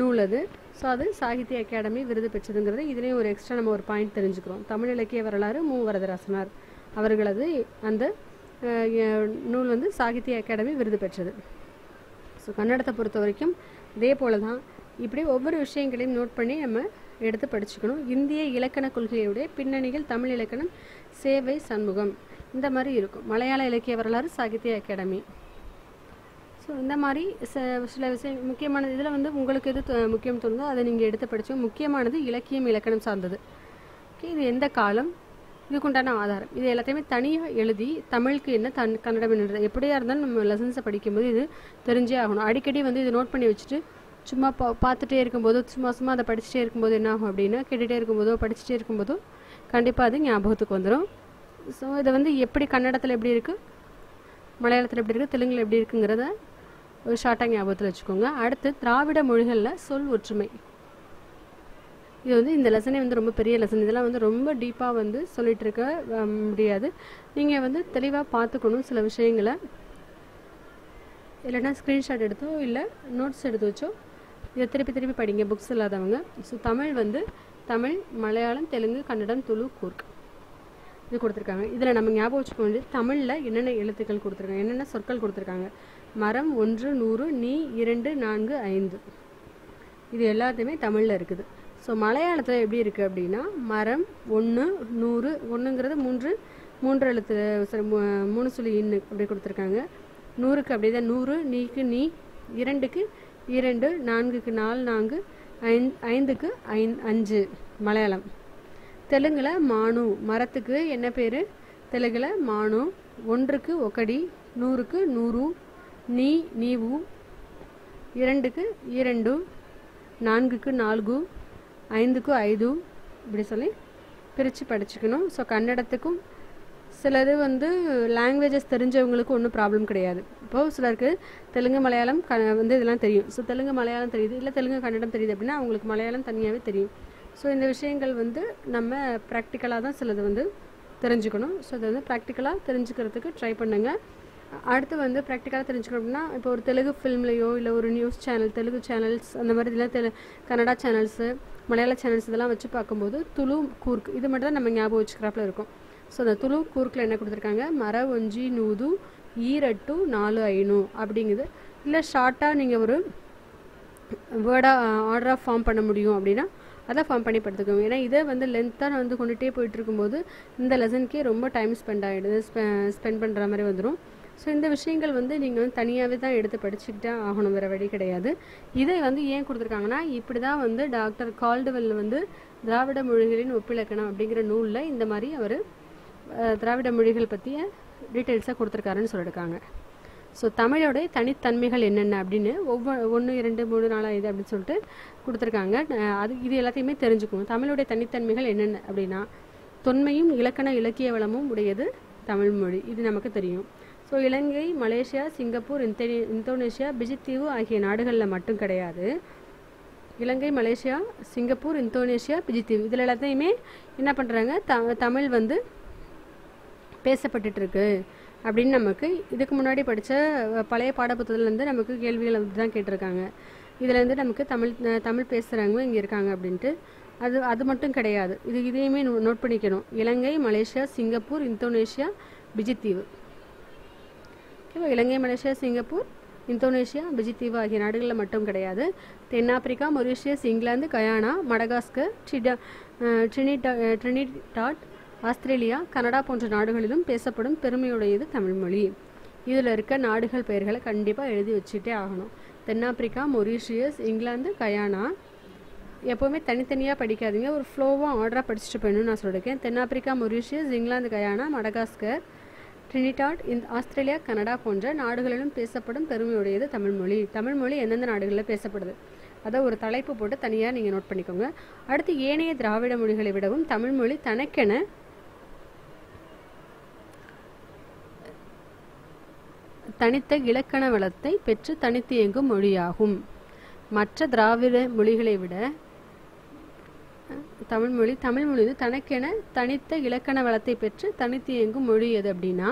நூல் அது. ஸோ அது சாகித்ய அகாடமி விருது பெற்றதுங்கிறது. இதுலேயும் ஒரு எக்ஸ்ட்ரா நம்ம ஒரு பாயிண்ட் தெரிஞ்சுக்கிறோம். தமிழ் இலக்கிய வரலாறு மு. வரதராசனார் அவர்களது அந்த நூல் வந்து சாகித்ய அகாடமி விருது பெற்றது. ஸோ கன்னடத்தை பொறுத்த வரைக்கும் இதே போல தான் இப்படி ஒவ்வொரு விஷயங்களையும் நோட் பண்ணி நம்ம எடுத்து படிச்சுக்கணும். இந்திய இலக்கண கொள்கையுடைய பின்னணியில் தமிழ் இலக்கணம் சேவை சண்முகம் இந்த மாதிரி இருக்கும். மலையாள இலக்கிய வரலாறு சாகித்ய அகாடமி. ஸோ இந்த மாதிரி ச- சில விஷயம் முக்கியமானது இதில் வந்து உங்களுக்கு எது முக்கியம் தோணுதோ அதை நீங்கள் எடுத்து படித்தோம் முக்கியமானது இலக்கியம் இலக்கணம் சார்ந்தது. ஓகே இது எந்த காலம்? இதுக்குண்டான ஆதாரம். இது எல்லாத்தையுமே தனியாக எழுதி தமிழுக்கு என்ன தன் கன்னடம் என்ன எப்படியா இருந்தாலும் நம்ம லெசன்ஸை படிக்கும்போது இது தெரிஞ்சே ஆகணும். அடிக்கடி வந்து இது நோட் பண்ணி வச்சுட்டு சும்மா பா பார்த்துட்டே இருக்கும்போதோ சும்மா சும்மா அதை படிச்சுட்டே இருக்கும்போது என்ன ஆகும் அப்படின்னா கேட்டுகிட்டே இருக்கும்போதோ படிச்சுட்டே இருக்கும்போதோ கண்டிப்பாக அது ஞாபகத்துக்கு வந்துடும் ஸோ இதை வந்து எப்படி கன்னடத்தில் எப்படி இருக்குது மலையாளத்தில் எப்படி இருக்குது தெலுங்கில் எப்படி இருக்குங்கிறத ஒரு ஷார்ட்டாக ஞாபகத்தில் வச்சுக்கோங்க. அடுத்து திராவிட மொழிகளில் சொல் ஒற்றுமை. இது வந்து இந்த லெசனே வந்து ரொம்ப பெரிய லெசன். இதெல்லாம் வந்து ரொம்ப டீப்பாக வந்து சொல்லிட்டு இருக்க முடியாது. நீங்கள் வந்து தெளிவாக பார்த்துக்கணும் சில விஷயங்களை. இல்லைன்னா ஸ்க்ரீன்ஷாட் எடுத்தோ இல்லை நோட்ஸ் எடுத்து வச்சோ இதை திருப்பி திருப்பி படிங்க புக்ஸ் இல்லாதவங்க. ஸோ தமிழ் வந்து தமிழ் மலையாளம் தெலுங்கு கன்னடம் துளு கூர்க். இது கொடுத்துருக்காங்க. இதில் நம்ம ஞாபகம் வச்சுக்க வேண்டியது தமிழில் என்னென்ன எழுத்துக்கள் கொடுத்துருக்காங்க என்னென்ன சொற்கள் கொடுத்துருக்காங்க. மரம் ஒன்று நூறு நீ இரண்டு நான்கு ஐந்து. இது எல்லாத்தையுமே தமிழில் இருக்குது. ஸோ மலையாளத்தில் எப்படி இருக்குது அப்படின்னா மரம் ஒன்று நூறு ஒன்றுங்கிறது மூன்று மூன்று எழுத்து sorry, மூணு சொல்லி இன்னு அப்படி கொடுத்துருக்காங்க. நூறுக்கு அப்படி தான் நூறு நீக்கு நீ இரண்டுக்கு இரண்டு நான்குக்கு நாலு நான்கு ஐந் ஐந்துக்கு ஐந் அஞ்சு மலையாளம். தெலுங்கில் மானு மரத்துக்கு என்ன பேர்? தெலுங்கில் மானு ஒன்றுக்கு ஒக்கடி நூறுக்கு நூறு நீ நீவு இரண்டுக்கு இரண்டு நான்குக்கு நான்கு ஐந்துக்கு ஐது இப்படி சொல்லி பிரித்து படிச்சுக்கணும். ஸோ கன்னடத்துக்கும் சிலது வந்து லாங்குவேஜஸ் தெரிஞ்சவங்களுக்கு ஒன்றும் ப்ராப்ளம் கிடையாது. இப்போது சிலருக்கு தெலுங்கு மலையாளம் க வந்து இதெல்லாம் தெரியும். ஸோ தெலுங்கு மலையாளம் தெரியுது. இல்லை தெலுங்கு கன்னடம் தெரியுது அப்படின்னா அவங்களுக்கு மலையாளம் தனியாகவே தெரியும். ஸோ இந்த விஷயங்கள் வந்து நம்ம ப்ராக்டிக்கலாக தான் சிலது வந்து தெரிஞ்சுக்கணும். ஸோ அதை வந்து ப்ராக்டிக்கலாக தெரிஞ்சுக்கிறதுக்கு ட்ரை பண்ணுங்கள் அடுத்து வந்து ப்ராக்டிக்கலாக தெரிஞ்சுக்கணும் அப்படின்னா இப்போ ஒரு தெலுங்கு ஃபிலிம்லையோ இல்லை ஒரு நியூஸ் சேனல் தெலுங்கு சேனல்ஸ் அந்த மாதிரி இதெல்லாம் தெலு கன்னடா சேனல்ஸு மலையாள சேனல்ஸ் இதெல்லாம் வச்சு பார்க்கும்போது துளு கூர்க் இது மட்டும் தான் நம்ம ஞாபகம் வச்சுக்கிறாப்புல இருக்கும். ஸோ அந்த துளு கூர்க்கில் என்ன கொடுத்துருக்காங்க? மர ஒஞ்சி நூது ஈரட்டு நாலு ஐநூ அப்படிங்குது. இல்லை ஷார்ட்டாக நீங்கள் ஒரு வேர்டாக ஆர்டராக ஃபார்ம் பண்ண முடியும் அப்படின்னா அதை ஃபார்ம் பண்ணி படுத்துக்கோங்க. ஏன்னா இதை வந்து லென்த்தாக வந்து கொண்டுகிட்டே போயிட்டு இருக்கும்போது இந்த லெசனுக்கே ரொம்ப டைம் ஸ்பெண்ட் ஆகிடுது ஸ்பெண்ட் பண்ணுற மாதிரி வந்துடும் ஸோ இந்த விஷயங்கள் வந்து நீங்கள் வந்து தனியாகவே தான் எடுத்து படிச்சுக்கிட்டே ஆகணும். வேறு வழி கிடையாது. இதை வந்து ஏன் கொடுத்துருக்காங்கன்னா இப்படி தான் வந்து டாக்டர் கால்டுவெல் வந்து திராவிட மொழிகளின் ஒப்பிலக்கணம் அப்படிங்கிற நூலில் இந்த மாதிரி அவர் திராவிட மொழிகள் பற்றிய டீட்டெயில்ஸாக கொடுத்துருக்காருன்னு சொல்லியிருக்காங்க. ஸோ தமிழோட தனித்தன்மைகள் என்னென்ன அப்படின்னு ஒவ்வொரு ஒன்று இரண்டு மூணு நாளாக இது அப்படின்னு சொல்லிட்டு கொடுத்துருக்காங்க. அது இது எல்லாத்தையுமே தெரிஞ்சுக்கணும் தமிழுடைய தனித்தன்மைகள் என்னென்ன அப்படின்னா தொன்மையும் இலக்கண இலக்கிய வளமும் உடையது தமிழ் மொழி. இது நமக்கு தெரியும். ஸோ இலங்கை மலேசியா சிங்கப்பூர் இந்தோனே இந்தோனேஷியா பிஜித்தீவு ஆகிய நாடுகளில் மட்டும் கிடையாது. இலங்கை மலேசியா சிங்கப்பூர் இந்தோனேஷியா பிஜித்தீவு இதில் எல்லாத்தையுமே என்ன பண்ணுறாங்க த தமிழ் வந்து பேசப்பட்டுட்டுருக்கு. அப்படின்னு நமக்கு இதுக்கு முன்னாடி படித்த பழைய பாடப்புத்தகத்துலேருந்து நமக்கு கேள்விகள் வந்து தான் கேட்டிருக்காங்க. இதுலேருந்து நமக்கு தமிழ் தமிழ் பேசுகிறவங்க இங்கே இருக்காங்க அப்படின்ட்டு. அது அது மட்டும் கிடையாது. இது இதையுமே நோ- நோட் பண்ணிக்கணும். இலங்கை மலேசியா சிங்கப்பூர் இந்தோனேஷியா பிஜித்தீவு ஓகேவா இலங்கை மலேசியா சிங்கப்பூர் இந்தோனேஷியா பிஜித்தீவு ஆகிய நாடுகளில் மட்டும் கிடையாது. தென்னாப்பிரிக்கா மொரிஷியஸ் இங்கிலாந்து கயானா மடகாஸ்கர் ட்ரிடா ட்ரினிடா ட்ரினிடாட் ஆஸ்திரேலியா கனடா போன்ற நாடுகளிலும் பேசப்படும் பெருமையுடையது தமிழ்மொழி இதில் இருக்க நாடுகள் பெயர்களை கண்டிப்பாக எழுதி வச்சுட்டே ஆகணும். தென்னாப்பிரிக்கா மொரீஷியஸ் இங்கிலாந்து கயானா எப்போவுமே தனித்தனியாக படிக்காதீங்க. ஒரு ஃப்ளோவாக ஆர்டராக படிச்சுட்டு போயணும்னு நான் சொல்லியிருக்கேன் தென்னாப்பிரிக்கா Mauritius England Guyana Madagascar Trinidad இந்த ஆஸ்திரேலியா கனடா போன்ற நாடுகளிலும் பேசப்படும் பெருமையுடையது தமிழ்மொழி தமிழ்மொழி எந்தெந்த நாடுகளில் பேசப்படுது? அதை ஒரு தலைப்பு போட்டு தனியாக நீங்கள் நோட் பண்ணிக்கோங்க. அடுத்து ஏனைய திராவிட மொழிகளை விடவும் தமிழ்மொழி தனக்கென தனித்த இலக்கண வளத்தை பெற்று தனித்து இயங்கும் மொழியாகும். மற்ற திராவிட மொழிகளை விட தமிழ்மொழி தமிழ்மொழி வந்து தனக்கென தனித்த இலக்கண வளத்தை பெற்று தனித்து இயங்கும் மொழி எது அப்படின்னா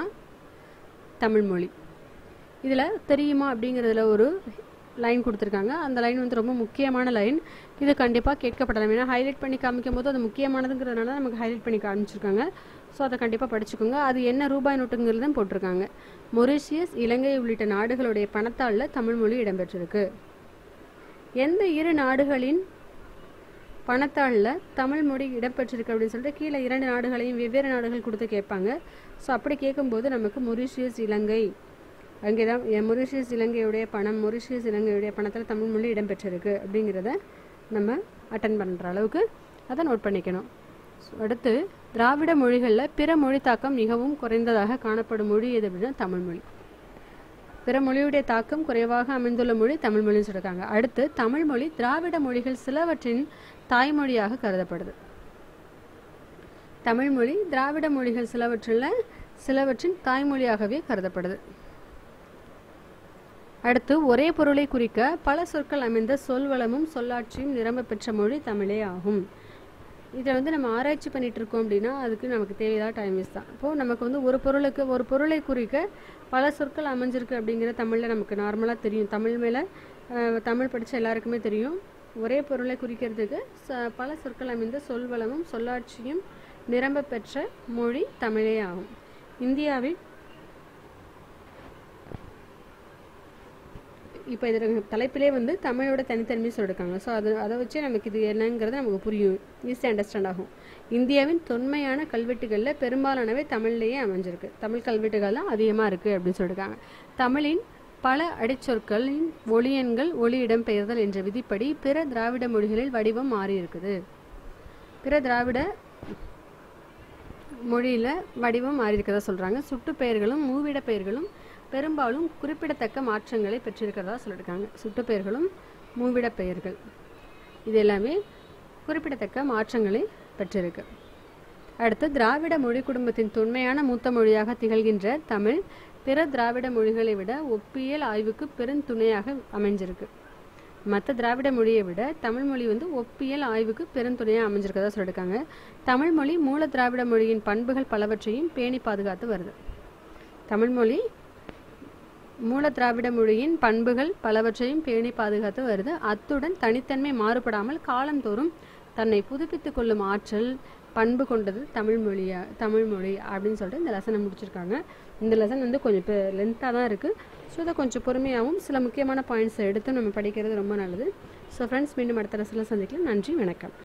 தமிழ்மொழி இதில் தெரியுமா அப்படிங்கிறதுல ஒரு லைன் கொடுத்துருக்காங்க. அந்த லைன் வந்து ரொம்ப முக்கியமான லைன் இது கண்டிப்பாக கேட்கப்படலாம். ஏன்னா ஹைலைட் பண்ணி காமிக்கும் போது அது முக்கியமானதுங்கிறதுனால நமக்கு ஹைலைட் பண்ணி காமிச்சிருக்காங்க. ஸோ அதை கண்டிப்பாக படிச்சுக்கோங்க. அது என்ன ரூபாய் நோட்டுங்கிறது தான் போட்டிருக்காங்க. மொரிஷியஸ் இலங்கை உள்ளிட்ட நாடுகளுடைய பணத்தாளில் தமிழ்மொழி இடம்பெற்றிருக்கு. எந்த இரு நாடுகளின் பணத்தாளில் தமிழ் மொழி இடம்பெற்றிருக்கு அப்படின்னு சொல்லிட்டு கீழே இரண்டு நாடுகளையும் வெவ்வேறு நாடுகள் கொடுத்து கேட்பாங்க. ஸோ அப்படி கேட்கும்போது நமக்கு மொரிஷியஸ் இலங்கை. அங்கே தான் மொரிஷியஸ் இலங்கையுடைய பணம் மொரிஷியஸ் இலங்கையுடைய பணத்தில் தமிழ் மொழி இடம்பெற்றிருக்கு அப்படிங்கிறத நம்ம அட்டன் பண்ணுற அளவுக்கு அதை நோட் பண்ணிக்கணும். அடுத்து திராவிட மொழிகளில் பிற மொழி தாக்கம் மிகவும் குறைந்ததாக காணப்படும் மொழி எது அப்படின்னா தமிழ்மொழி பிற மொழியுடைய தாக்கம் குறைவாக அமைந்துள்ள மொழி தமிழ்மொழின்னு சொல்லியிருக்காங்க அடுத்து தமிழ்மொழி திராவிட மொழிகள் சிலவற்றின் தாய்மொழியாக கருதப்படுது. தமிழ்மொழி திராவிட மொழிகள் சிலவற்றில் சிலவற்றின் தாய்மொழியாகவே கருதப்படுது. அடுத்து ஒரே பொருளை குறிக்க பல சொற்கள் அமைந்த சொல்வளமும் சொல்லாட்சியும் நிரம்ப பெற்ற மொழி தமிழே ஆகும். இதில் வந்து நம்ம ஆராய்ச்சி பண்ணிட்டு இருக்கோம் அப்படின்னா அதுக்கு நமக்கு தேவையான டைம் வேஸ்ட் தான். இப்போது நமக்கு வந்து ஒரு பொருளுக்கு ஒரு பொருளை குறிக்க பல சொற்கள் அமைஞ்சிருக்கு அப்படிங்கிற தமிழில் நமக்கு நார்மலாக தெரியும். தமிழ் மேலே தமிழ் படித்த எல்லாருக்குமே தெரியும். ஒரே பொருளை குறிக்கிறதுக்கு ச பல சொற்கள் அமைந்த சொல்வளமும் சொல்லாட்சியும் நிரம்ப பெற்ற மொழி தமிழே ஆகும். இந்தியாவில் இப்போ இதில் தலைப்பிலே வந்து தமிழோட தனித்தன்மை சொல்லியிருக்காங்க ஸோ அது அதை வச்சு நமக்கு இது என்னங்கிறது நமக்கு புரியும். ஈஸியாக அண்டர்ஸ்டாண்ட் ஆகும். இந்தியாவின் தொன்மையான கல்வெட்டுகளில் பெரும்பாலானவை தமிழ்லேயே அமைஞ்சிருக்கு. தமிழ் கல்வெட்டுகள் தான் அதிகமாக இருக்குது அப்படின்னு சொல்லியிருக்காங்க தமிழின் பல அடிச்சொற்களின் ஒளியன்கள் ஒளி இடம்பெயர்தல் என்ற விதிப்படி பிற திராவிட மொழிகளில் வடிவம் மாறியிருக்குது. பிற திராவிட மொழியில் வடிவம் மாறி சொல்கிறாங்க சுட்டு பெயர்களும் மூவிட பெயர்களும் பெரும்பாலும் குறிப்பிடத்தக்க மாற்றங்களை பெற்றிருக்கிறதா சொல்லியிருக்காங்க. சுட்டு பெயர்களும் மூவிட பெயர்கள். இது எல்லாமே குறிப்பிடத்தக்க மாற்றங்களை பெற்றிருக்கு. அடுத்து திராவிட மொழி குடும்பத்தின் தொன்மையான மூத்த மொழியாக திகழ்கின்ற தமிழ் பிற திராவிட மொழிகளை விட ஒப்பியல் ஆய்வுக்கு பெருந்துணையாக அமைஞ்சிருக்கு. மற்ற திராவிட மொழியை விட தமிழ் மொழி வந்து ஒப்பியல் ஆய்வுக்கு பெருந்துணையாக அமைஞ்சிருக்கதா சொல்லியிருக்காங்க. தமிழ் மொழி மூல திராவிட மொழியின் பண்புகள் பலவற்றையும் பேணி பாதுகாத்து வருது. தமிழ்மொழி மூல திராவிட மொழியின் பண்புகள் பலவற்றையும் பேணி பாதுகாத்து வருது. அத்துடன் தனித்தன்மை மாறுபடாமல் காலந்தோறும் தன்னை புதுப்பித்துக் கொள்ளும் ஆற்றல் பண்பு கொண்டது தமிழ் மொழியா தமிழ் மொழி அப்படின்னு சொல்லிட்டு இந்த லெசனை முடிச்சிருக்காங்க. இந்த லெசன் வந்து கொஞ்சம் இப்போ லென்த்தாக தான் இருக்குது ஸோ இதை கொஞ்சம் பொறுமையாகவும் சில முக்கியமான பாயிண்ட்ஸை எடுத்து நம்ம படிக்கிறது ரொம்ப நல்லது. ஸோ ஃப்ரெண்ட்ஸ் மீண்டும் அடுத்த லெசனில் சந்திக்கலாம். நன்றி வணக்கம்.